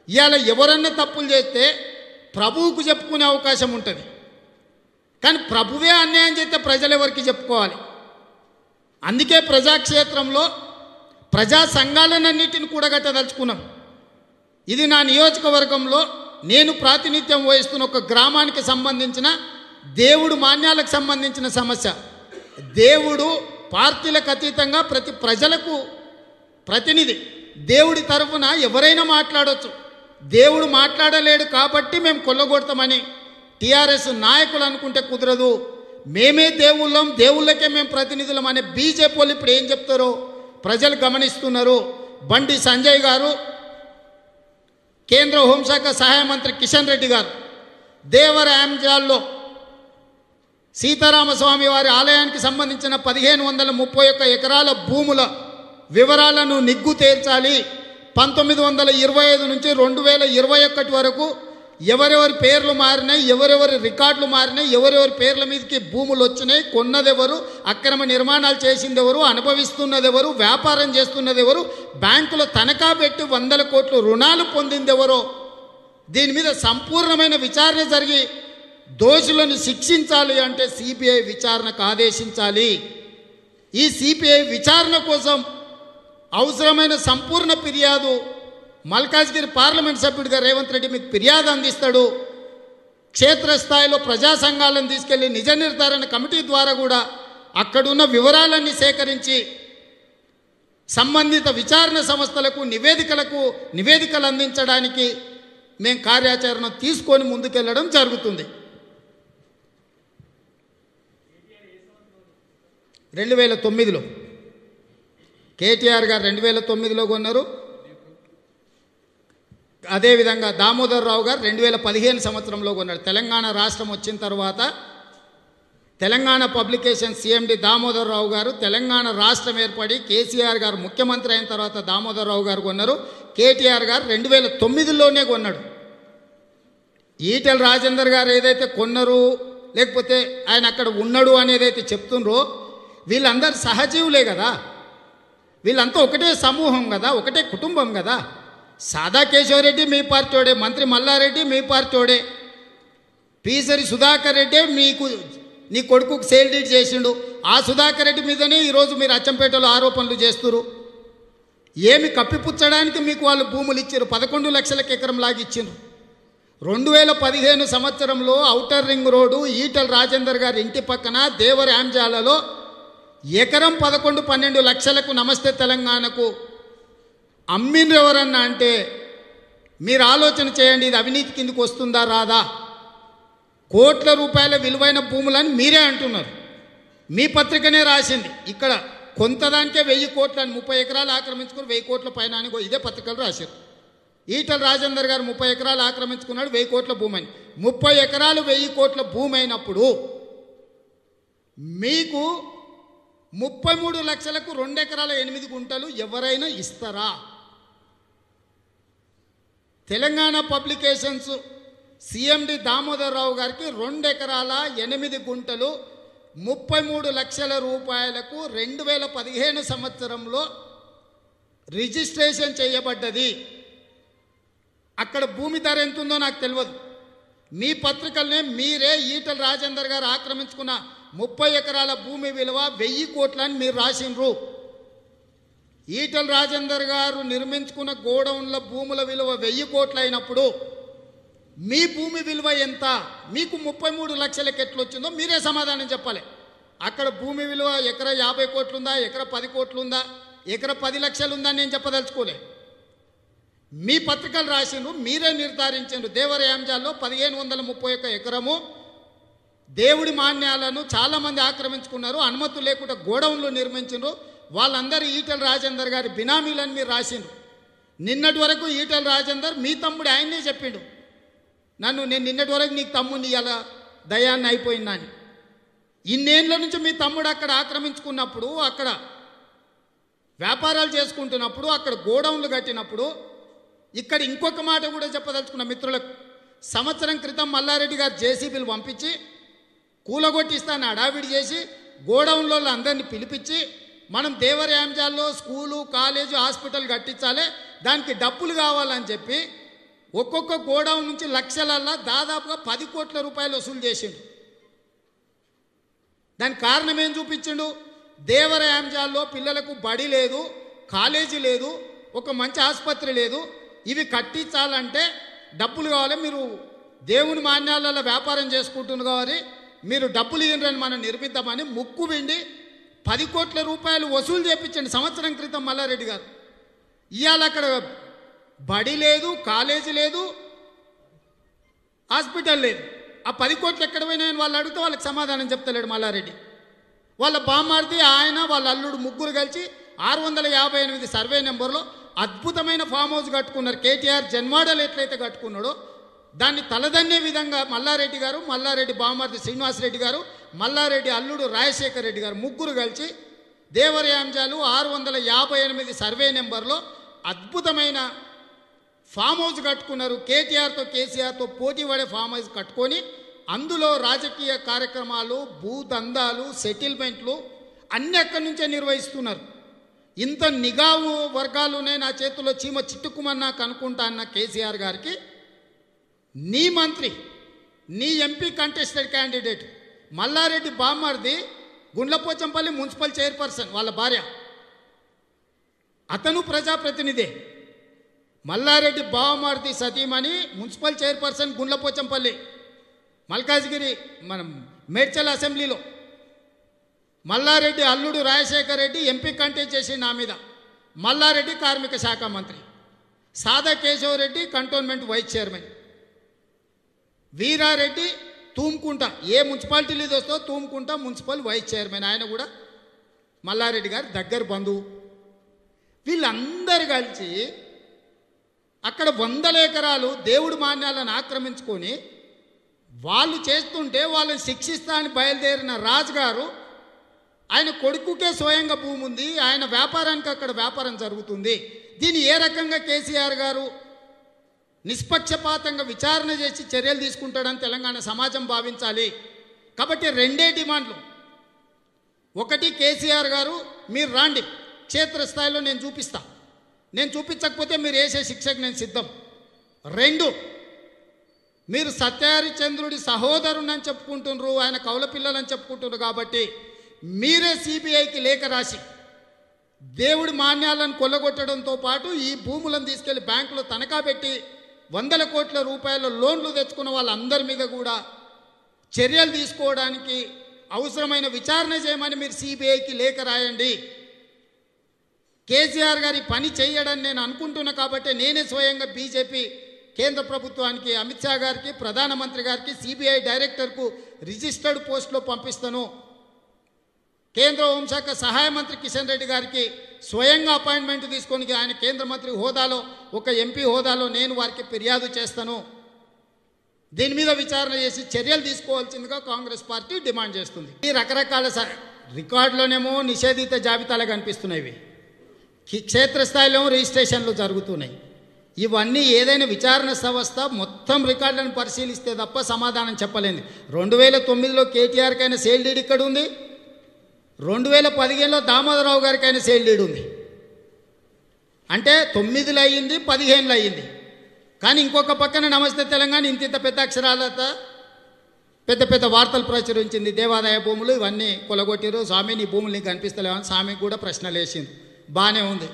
ఇవాళ ఎవరన్నా తప్పులు చేస్తే ప్రభువుకు చెప్పుకునే అవకాశం ఉంటుంది. కానీ ప్రభువే అన్యాయం చేస్తే ప్రజలు ఎవరికి చెప్పుకోవాలి? అందుకే ప్రజాక్షేత్రంలో ప్రజా సంఘాలన్నింటిని కూడగట్టదలుచుకున్నాం. ఇది నా నియోజకవర్గంలో నేను ప్రాతినిధ్యం వహిస్తున్న ఒక గ్రామానికి సంబంధించిన దేవుడు మాన్యాలకు సంబంధించిన సమస్య. దేవుడు పార్టీలకు అతీతంగా ప్రతి ప్రజలకు ప్రతినిధి. దేవుడి తరఫున ఎవరైనా మాట్లాడవచ్చు దేవుడు మాట్లాడలేడు కాబట్టి మేము కొల్లగొడతామని టీఆర్ఎస్ నాయకులు అనుకుంటే కుదరదు. మేమే దేవుళ్ళం దేవుళ్ళకే మేము ప్రతినిధులం అనే బీజేపీ వాళ్ళు ఇప్పుడు ఏం చెప్తారో ప్రజలు గమనిస్తున్నారు. బండి సంజయ్ గారు కేంద్ర హోంశాఖ సహాయ మంత్రి కిషన్ రెడ్డి గారు దేవర యాంజాల్లో సీతారామస్వామి వారి ఆలయానికి సంబంధించిన పదిహేను వందల ముప్పై ఒక్క ఎకరాల భూముల వివరాలను నిగ్గు తేల్చాలి పంతొమ్మిది వందల ఇరవై ఐదు నుంచి రెండు వేల ఇరవై ఒకటి వరకు ఎవరెవరి పేర్లు మారినాయి ఎవరెవరి రికార్డులు మారినాయి ఎవరెవరి పేర్ల మీదకి భూములు వచ్చినాయి కొన్నదెవరు అక్రమ నిర్మాణాలు చేసిందెవరు అనుభవిస్తున్నదెవరు వ్యాపారం చేస్తున్నది ఎవరు బ్యాంకులో తనఖా పెట్టి వందల కోట్లు రుణాలు పొందిందెవరో. దీని మీద సంపూర్ణమైన విచారణ జరిగి దోషులను శిక్షించాలి అంటే సిబిఐ విచారణకు ఆదేశించాలి. ఈ సిబిఐ విచారణ కోసం అవసరమైన సంపూర్ణ ఫిర్యాదు మల్కాజ్గిరి పార్లమెంట్ సభ్యుడిగా రేవంత్ రెడ్డి మీకు ఫిర్యాదు అందిస్తాడు. క్షేత్రస్థాయిలో ప్రజా సంఘాలను తీసుకెళ్ళి నిజ నిర్ధారణ కమిటీ ద్వారా కూడా అక్కడున్న వివరాలన్నీ సేకరించి సంబంధిత విచారణ సంస్థలకు నివేదికలకు నివేదికలు అందించడానికి మేము కార్యాచరణ తీసుకొని ముందుకెళ్ళడం జరుగుతుంది. రెండు వేల తొమ్మిదిలో. కేటీఆర్ గారు రెండు వేల తొమ్మిదిలో కొన్నారు. అదేవిధంగా దామోదర్ రావు గారు రెండు వేల పదిహేను సంవత్సరంలో కొన్నాడు. తెలంగాణ రాష్ట్రం వచ్చిన తర్వాత తెలంగాణ పబ్లికేషన్ సీఎండి దామోదర్ రావు గారు తెలంగాణ రాష్ట్రం ఏర్పడి కేసీఆర్ గారు ముఖ్యమంత్రి అయిన తర్వాత దామోదర్ రావు గారు కొన్నారు. కేటీఆర్ గారు రెండు వేల తొమ్మిదిలోనే కొన్నాడు. ఈటెల రాజేందర్ గారు ఏదైతే కొన్నారు లేకపోతే ఆయన అక్కడ ఉన్నాడు అనేదైతే చెప్తుండ్రో వీళ్ళందరూ సహజీవులే కదా. వీళ్ళంతా ఒకటే సమూహం కదా ఒకటే కుటుంబం కదా. సాదా కేశవరెడ్డి మీ పార్టీోడే మంత్రి మల్లారెడ్డి మీ పార్టీోడే పీసరి సుధాకర్ రెడ్డి మీకు నీ కొడుకుకు సేల్ డీడ్ చేసిండు. ఆ సుధాకర్ రెడ్డి మీదనే ఈరోజు మీరు అచ్చంపేటలో ఆరోపణలు చేస్తురు ఏమి కప్పిపుచ్చడానికి మీకు వాళ్ళు భూములు ఇచ్చారు పదకొండు లక్షలకు ఎకరం లాగిచ్చిండ్రు రెండు వేల పదిహేను సంవత్సరంలో outer ring road Etela Rajender గారి ఇంటి పక్కన దేవర యాంజాలలో ఎకరం పదకొండు పన్నెండు లక్షలకు నమస్తే తెలంగాణకు అమ్మిండ్రు ఎవరన్నా అంటే మీరు ఆలోచన చేయండి ఇది అవినీతి కిందకు వస్తుందా రాదా? కోట్ల రూపాయల విలువైన భూములని మీరే అంటున్నారు. మీ పత్రికనే రాసింది. ఇక్కడ కొంతదానికే వెయ్యి కోట్లని ముప్పై ఎకరాలు ఆక్రమించుకుని వెయ్యి కోట్ల పైన అని ఇదే పత్రికలు రాశారు. ఈటల రాజేందర్ గారు ముప్పై ఎకరాలు ఆక్రమించుకున్నాడు వెయ్యి కోట్ల భూమి అని ముప్పై ఎకరాలు వెయ్యి కోట్ల భూమి అయినప్పుడు మీకు ముప్పై మూడు లక్షలకు రెండు ఎకరాల ఎనిమిది గుంటలు ఎవరైనా ఇస్తారా? తెలంగాణ పబ్లికేషన్స్ సిఎండి దామోదర్ రావు గారికి రెండు ఎకరాల ఎనిమిది గుంటలు ముప్పై మూడు లక్షల రూపాయలకు రెండు వేల పదిహేను సంవత్సరంలో రిజిస్ట్రేషన్ చేయబడ్డది. అక్కడ భూమి ధర ఎంత ఉందో నాకు తెలియదు మీ పత్రికల్నే మీరే ఈటల రాజేందర్ గారు ఆక్రమించుకున్న ముప్పై ఎకరాల భూమి విలువ వెయ్యి కోట్లని మీరు రాసిండ్రు. ఈటల రాజేందర్ గారు నిర్మించుకున్న గోడౌన్ల భూముల విలువ వెయ్యి కోట్లు అయినప్పుడు మీ భూమి విలువ ఎంత? మీకు ముప్పై మూడు లక్షలకి ఎట్లా వచ్చిందో మీరే సమాధానం చెప్పాలి. అక్కడ భూమి విలువ ఎకర యాభై కోట్లు ఉందా ఎకర పది కోట్లుందా? ఎకర పది లక్షలు ఉందా అని నేను చెప్పదలుచుకోలే. మీ పత్రికలు రాసిండ్రు మీరే నిర్ధారించిండ్రు. దేవరయాంజాల్లో పదిహేను వందల ముప్పై ఒక్క ఎకరము దేవుడి మాన్యాలను చాలామంది ఆక్రమించుకున్నారు అనుమతులు లేకుండా గోడౌన్లు నిర్మించిండ్రు. వాళ్ళందరూ ఈటల రాజేందర్ గారి బినామీలని మీరు రాసిండ్రు. నిన్నటి వరకు ఈటల రాజేందర్ మీ తమ్ముడు ఆయన్నే చెప్పిండు. నన్ను నేను నిన్నటి వరకు నీకు తమ్ముడిని ఇలా దయాన్ని అయిపోయిందా అని. ఇన్నేళ్ళ నుంచి మీ తమ్ముడు అక్కడ ఆక్రమించుకున్నప్పుడు అక్కడ వ్యాపారాలు చేసుకుంటున్నప్పుడు అక్కడ గోడౌన్లు కట్టినప్పుడు ఇక్కడ ఇంకొక మాట కూడా చెప్పదలుచుకున్న మిత్రులకు సంవత్సరం క్రితం మల్లారెడ్డి గారు జేసీబీలు పంపించి కూలగొట్టిస్తాను అడావిడి చేసి గోడౌన్లో అందరినీ పిలిపించి మనం దేవరయాంజాల్లో స్కూలు కాలేజు హాస్పిటల్ కట్టించాలి దానికి డబ్బులు కావాలని చెప్పి ఒక్కొక్క గోడౌన్ నుంచి లక్షలల్లా దాదాపుగా పది కోట్ల రూపాయలు వసూలు చేసిండు. దానికి కారణం ఏం చూపించిండు? దేవరయాంజాల్లో పిల్లలకు బడి లేదు కాలేజీ లేదు ఒక మంచి ఆసుపత్రి లేదు. ఇవి కట్టించాలంటే డబ్బులు కావాలి. మీరు దేవుని మాన్యాలలో వ్యాపారం చేసుకుంటున్నారు కాబట్టి మీరు డబ్బులు ఇవ్వండి మనం నిర్మిద్దామని ముక్కు విండి పది కోట్ల రూపాయలు వసూలు చేపించండి. సంవత్సరం క్రితం మల్లారెడ్డి గారు. ఇవాళ అక్కడ బడి లేదు కాలేజీ లేదు హాస్పిటల్ లేదు. ఆ పది కోట్లు ఎక్కడ పోయినాయని వాళ్ళు అడిగితే వాళ్ళకి సమాధానం చెప్తలేడు మల్లారెడ్డి. వాళ్ళ బామ్మార్ది ఆయన వాళ్ళ అల్లుడు ముగ్గురు కలిసి ఆరు వందల యాభై ఎనిమిది సర్వే నెంబర్లో అద్భుతమైన ఫామ్ హౌస్ కట్టుకున్నారు. కేటీఆర్ జన్మాడలు ఎట్లయితే కట్టుకున్నాడో దాన్ని తలదన్నే విధంగా మల్లారెడ్డి గారు మల్లారెడ్డి బామ్మార్ది శ్రీనివాసరెడ్డి గారు మల్లారెడ్డి అల్లుడు రాజశేఖర్ రెడ్డి గారు ముగ్గురు కలిసి దేవరయాంజాలు ఆరు వందల యాభై ఎనిమిది సర్వే నెంబర్లో అద్భుతమైన ఫామ్ హౌస్ కట్టుకున్నారు. కేటీఆర్తో కేసీఆర్తో పోటీ పడే ఫామ్ హౌస్ కట్టుకొని అందులో రాజకీయ కార్యక్రమాలు భూదందాలు సెటిల్మెంట్లు అన్ని అక్కడి నుంచే నిర్వహిస్తున్నారు. ఇంత నిఘావు వర్గాలునే నా చేతిలో చీమ చిట్టుకుమన్నా కనుక్కుంటా అన్న కేసీఆర్ గారికి నీ మంత్రి నీ ఎంపీ కంటెస్టెడ్ క్యాండిడేట్ మల్లారెడ్డి బామ్మర్ది గుండ్లపోచంపల్లి మున్సిపల్ చైర్పర్సన్ వాళ్ళ భార్య. అతను ప్రజాప్రతినిధి. మల్లారెడ్డి బావమారుతి సతీమణి మున్సిపల్ చైర్పర్సన్ గుండ్లపోచంపల్లి. మల్కాజ్గిరి మనం మేడ్చల్ అసెంబ్లీలో. మల్లారెడ్డి అల్లుడు రాజశేఖర్ రెడ్డి ఎంపీ కంటెస్ట్ చేసి నా మీద. మల్లారెడ్డి కార్మిక శాఖ మంత్రి. Sada Keshavareddy cantonment vice chairman. Veerareddy Thumukunta. ఏ మున్సిపాలిటీ లేదు వస్తో తూముకుంటా. మున్సిపల్ వైస్ చైర్మన్ ఆయన కూడా. మల్లారెడ్డి గారి దగ్గర బంధువు. వీళ్ళందరూ కలిసి అక్కడ వందల ఎకరాలు దేవుడు మాన్యాలను ఆక్రమించుకొని వాళ్ళు చేస్తుంటే వాళ్ళని శిక్షిస్తా అని బయలుదేరిన రాజుగారు ఆయన కొడుకుకే స్వయంగా భూమి ఉంది ఆయన వ్యాపారానికి అక్కడ వ్యాపారం జరుగుతుంది. దీన్ని ఏ రకంగా కేసీఆర్ గారు నిష్పక్షపాతంగా విచారణ చేసి చర్యలు తీసుకుంటాడని తెలంగాణ సమాజం భావించాలి. కాబట్టి రెండే డిమాండ్లు. ఒకటి కేసీఆర్ గారు మీరు రాండి. క్షేత్రస్థాయిలో నేను చూపిస్తా. నేను చూపించకపోతే మీరు వేసే శిక్షకు నేను సిద్ధం. రెండు మీరు సత్యహరిచంద్రుడి సహోదరునని చెప్పుకుంటున్నారు ఆయన కౌల పిల్లలని చెప్పుకుంటున్నారు కాబట్టి మీరే సిబిఐకి లేఖ రాసి దేవుడి మాన్యాలను కొల్లగొట్టడంతో పాటు ఈ భూములను తీసుకెళ్ళి బ్యాంకులో తనఖా పెట్టి వందల కోట్ల రూపాయల లోన్లు తెచ్చుకున్న వాళ్ళందరి మీద కూడా చర్యలు తీసుకోవడానికి అవసరమైన విచారణ చేయమని మీరు సిబిఐకి లేఖ రాయండి. కేసీఆర్ గారి పని చేయడని నేను అనుకుంటున్నా కాబట్టి నేనే స్వయంగా బీజేపీ కేంద్ర ప్రభుత్వానికి అమిత్ షా గారికి ప్రధానమంత్రి గారికి సిబిఐ డైరెక్టర్కు రిజిస్టర్డ్ పోస్టులో పంపిస్తాను. కేంద్ర హోంశాఖ సహాయ మంత్రి కిషన్ రెడ్డి గారికి స్వయంగా అపాయింట్మెంట్ తీసుకొని ఆయన కేంద్ర మంత్రి హోదాలో ఒక ఎంపీ హోదాలో నేను వారికి ఫిర్యాదు చేస్తాను. దీని మీద విచారణ చేసి చర్యలు తీసుకోవాల్సిందిగా కాంగ్రెస్ పార్టీ డిమాండ్ చేస్తుంది. ఈ రకరకాల రికార్డులోనేమో నిషేధిత జాబితాలు కనిపిస్తున్నాయి. క్షేత్రస్థాయిలో రిజిస్ట్రేషన్లు జరుగుతున్నాయి. ఇవన్నీ ఏదైనా విచారణ సంస్థ మొత్తం రికార్డులను పరిశీలిస్తే తప్ప సమాధానం చెప్పలేదు రెండు వేల తొమ్మిదిలో కేటీఆర్కైనా సేల్ డీడ్ ఇక్కడ ఉంది? రెండు వేల పదిహేనులో దామోదరరావు గారికైనా సేల్ లీడ్ ఉంది. అంటే తొమ్మిదిలో అయ్యింది పదిహేనులో అయ్యింది కానీ ఇంకొక పక్కన నమస్తే తెలంగాణ ఇంత ఇంత పెద్ద అక్షరాలతో పెద్ద పెద్ద వార్తలు ప్రచురించింది. దేవాదాయ భూములు ఇవన్నీ కొలగొట్టిరు స్వామి నీ భూములు నీకు కనిపిస్తలేవని స్వామికి కూడా ప్రశ్నలు వేసింది బాగానే ఉంది.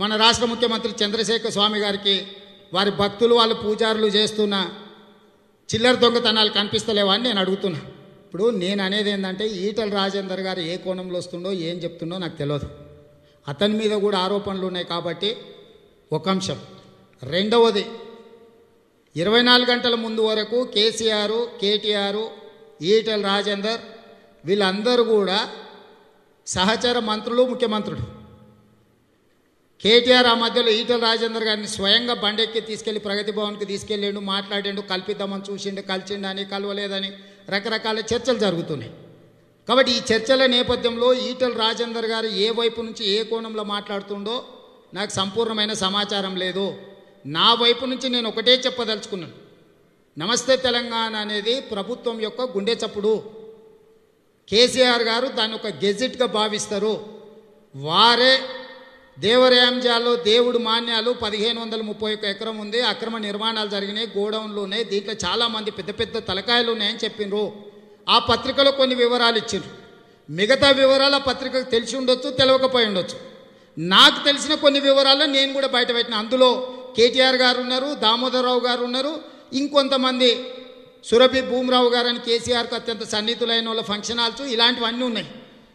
మన రాష్ట్ర ముఖ్యమంత్రి చంద్రశేఖర్ స్వామి గారికి వారి భక్తులు వాళ్ళు పూజారులు చేస్తున్న చిల్లర దొంగతనాలు కనిపిస్తలేవా అని నేను అడుగుతున్నా. ఇప్పుడు నేను అనేది ఏంటంటే ఈటల రాజేందర్ గారు ఏ కోణంలో వస్తుండో ఏం చెప్తుండో నాకు తెలియదు అతని మీద కూడా ఆరోపణలు ఉన్నాయి కాబట్టి ఒక అంశం. రెండవది ఇరవై నాలుగు గంటల ముందు వరకు కేసీఆర్ కేటీఆర్ ఈటల రాజేందర్ వీళ్ళందరూ కూడా సహచర మంత్రులు ముఖ్యమంత్రులు. కేటీఆర్ ఆ మధ్యలో ఈటల రాజేందర్ గారిని స్వయంగా బండెక్కి తీసుకెళ్ళి ప్రగతి భవన్కి తీసుకెళ్ళిండు మాట్లాడిండు కల్పిద్దామని చూసిండు కలిసిండు అని కలవలేదని రకరకాల చర్చలు జరుగుతున్నాయి. కాబట్టి ఈ చర్చల నేపథ్యంలో ఈటల రాజేందర్ గారు ఏ వైపు నుంచి ఏ కోణంలో మాట్లాడుతుండో నాకు సంపూర్ణమైన సమాచారం లేదు. నా వైపు నుంచి నేను ఒకటే చెప్పదలుచుకున్నాను. నమస్తే తెలంగాణ అనేది ప్రభుత్వం యొక్క గుండె చప్పుడు. కేసీఆర్ గారు దాన్ని ఒక గెజిట్గా భావిస్తారు. వారే దేవరయాంజాలో దేవుడు మాన్యాలు పదిహేను వందల ముప్పై ఒక్క ఎకరం ఉంది. అక్రమ నిర్మాణాలు జరిగినాయి. గోడౌన్లు ఉన్నాయి. దీంట్లో చాలామంది పెద్ద పెద్ద తలకాయలు ఉన్నాయని చెప్పినరు. ఆ పత్రికలో కొన్ని వివరాలు ఇచ్చిండ్రు. మిగతా వివరాలు ఆ పత్రికకు తెలిసి ఉండొచ్చు తెలియకపోయి ఉండొచ్చు. నాకు తెలిసిన కొన్ని వివరాలు నేను కూడా బయట పెట్టిన. అందులో కేటీఆర్ గారు ఉన్నారు దామోదరరావు గారు ఉన్నారు ఇంకొంతమంది సురభి భూమరావు గారు అని కేసీఆర్కు అత్యంత సన్నిహితులైన వాళ్ళ ఫంక్షన్ హాల్స్ ఇలాంటివన్నీ ఉన్నాయి.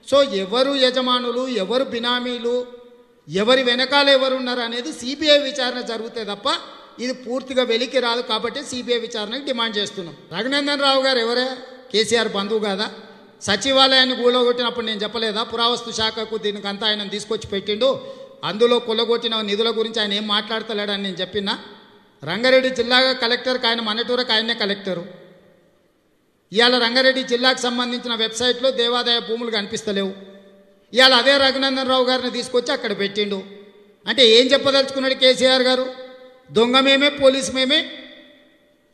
సో ఎవరు యజమానులు ఎవరు బినామీలు ఎవరి వెనకాల ఎవరు ఉన్నారు అనేది సిబిఐ విచారణ జరుగుతే తప్ప ఇది పూర్తిగా వెలికి రాదు కాబట్టి సిబిఐ విచారణకు డిమాండ్ చేస్తున్నాం. రఘునందన్ రావు గారు ఎవరే? కేసీఆర్ బంధువు కాదా? సచివాలయాన్ని కూలగొట్టినప్పుడు నేను చెప్పలేదా? పురావస్తు శాఖకు దీనికి అంతా ఆయన తీసుకొచ్చి పెట్టిండు. అందులో కులగొట్టిన నిధుల గురించి ఆయన ఏం మాట్లాడతలేడని నేను చెప్పినా? రంగారెడ్డి జిల్లా కలెక్టర్కి ఆయన మనటూరకు ఆయనే కలెక్టరు. ఇవాళ రంగారెడ్డి జిల్లాకు సంబంధించిన వెబ్సైట్లో దేవాదాయ భూములు కనిపిస్తలేవు. ఇవాళ అదే రఘునందన్ రావు గారిని తీసుకొచ్చి అక్కడ పెట్టిండు. అంటే ఏం చెప్పదలుచుకున్నాడు కేసీఆర్ గారు? దొంగ మేమే పోలీసు మేమే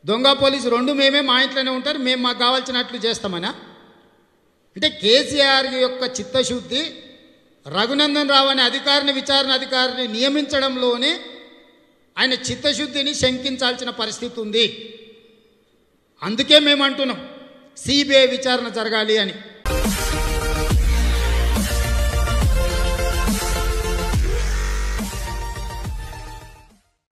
దొంగ పోలీసు రెండు మేమే మా ఇంట్లోనే ఉంటారు మేము మాకు కావాల్సినట్లు చేస్తామనా? అంటే కేసీఆర్ యొక్క చిత్తశుద్ధి రఘునందన్ రావు అనే అధికారిని విచారణ అధికారిని నియమించడంలోనే ఆయన చిత్తశుద్ధిని శంకించాల్సిన పరిస్థితి ఉంది. అందుకే మేము అంటున్నాం సిబిఐ విచారణ జరగాలి అని.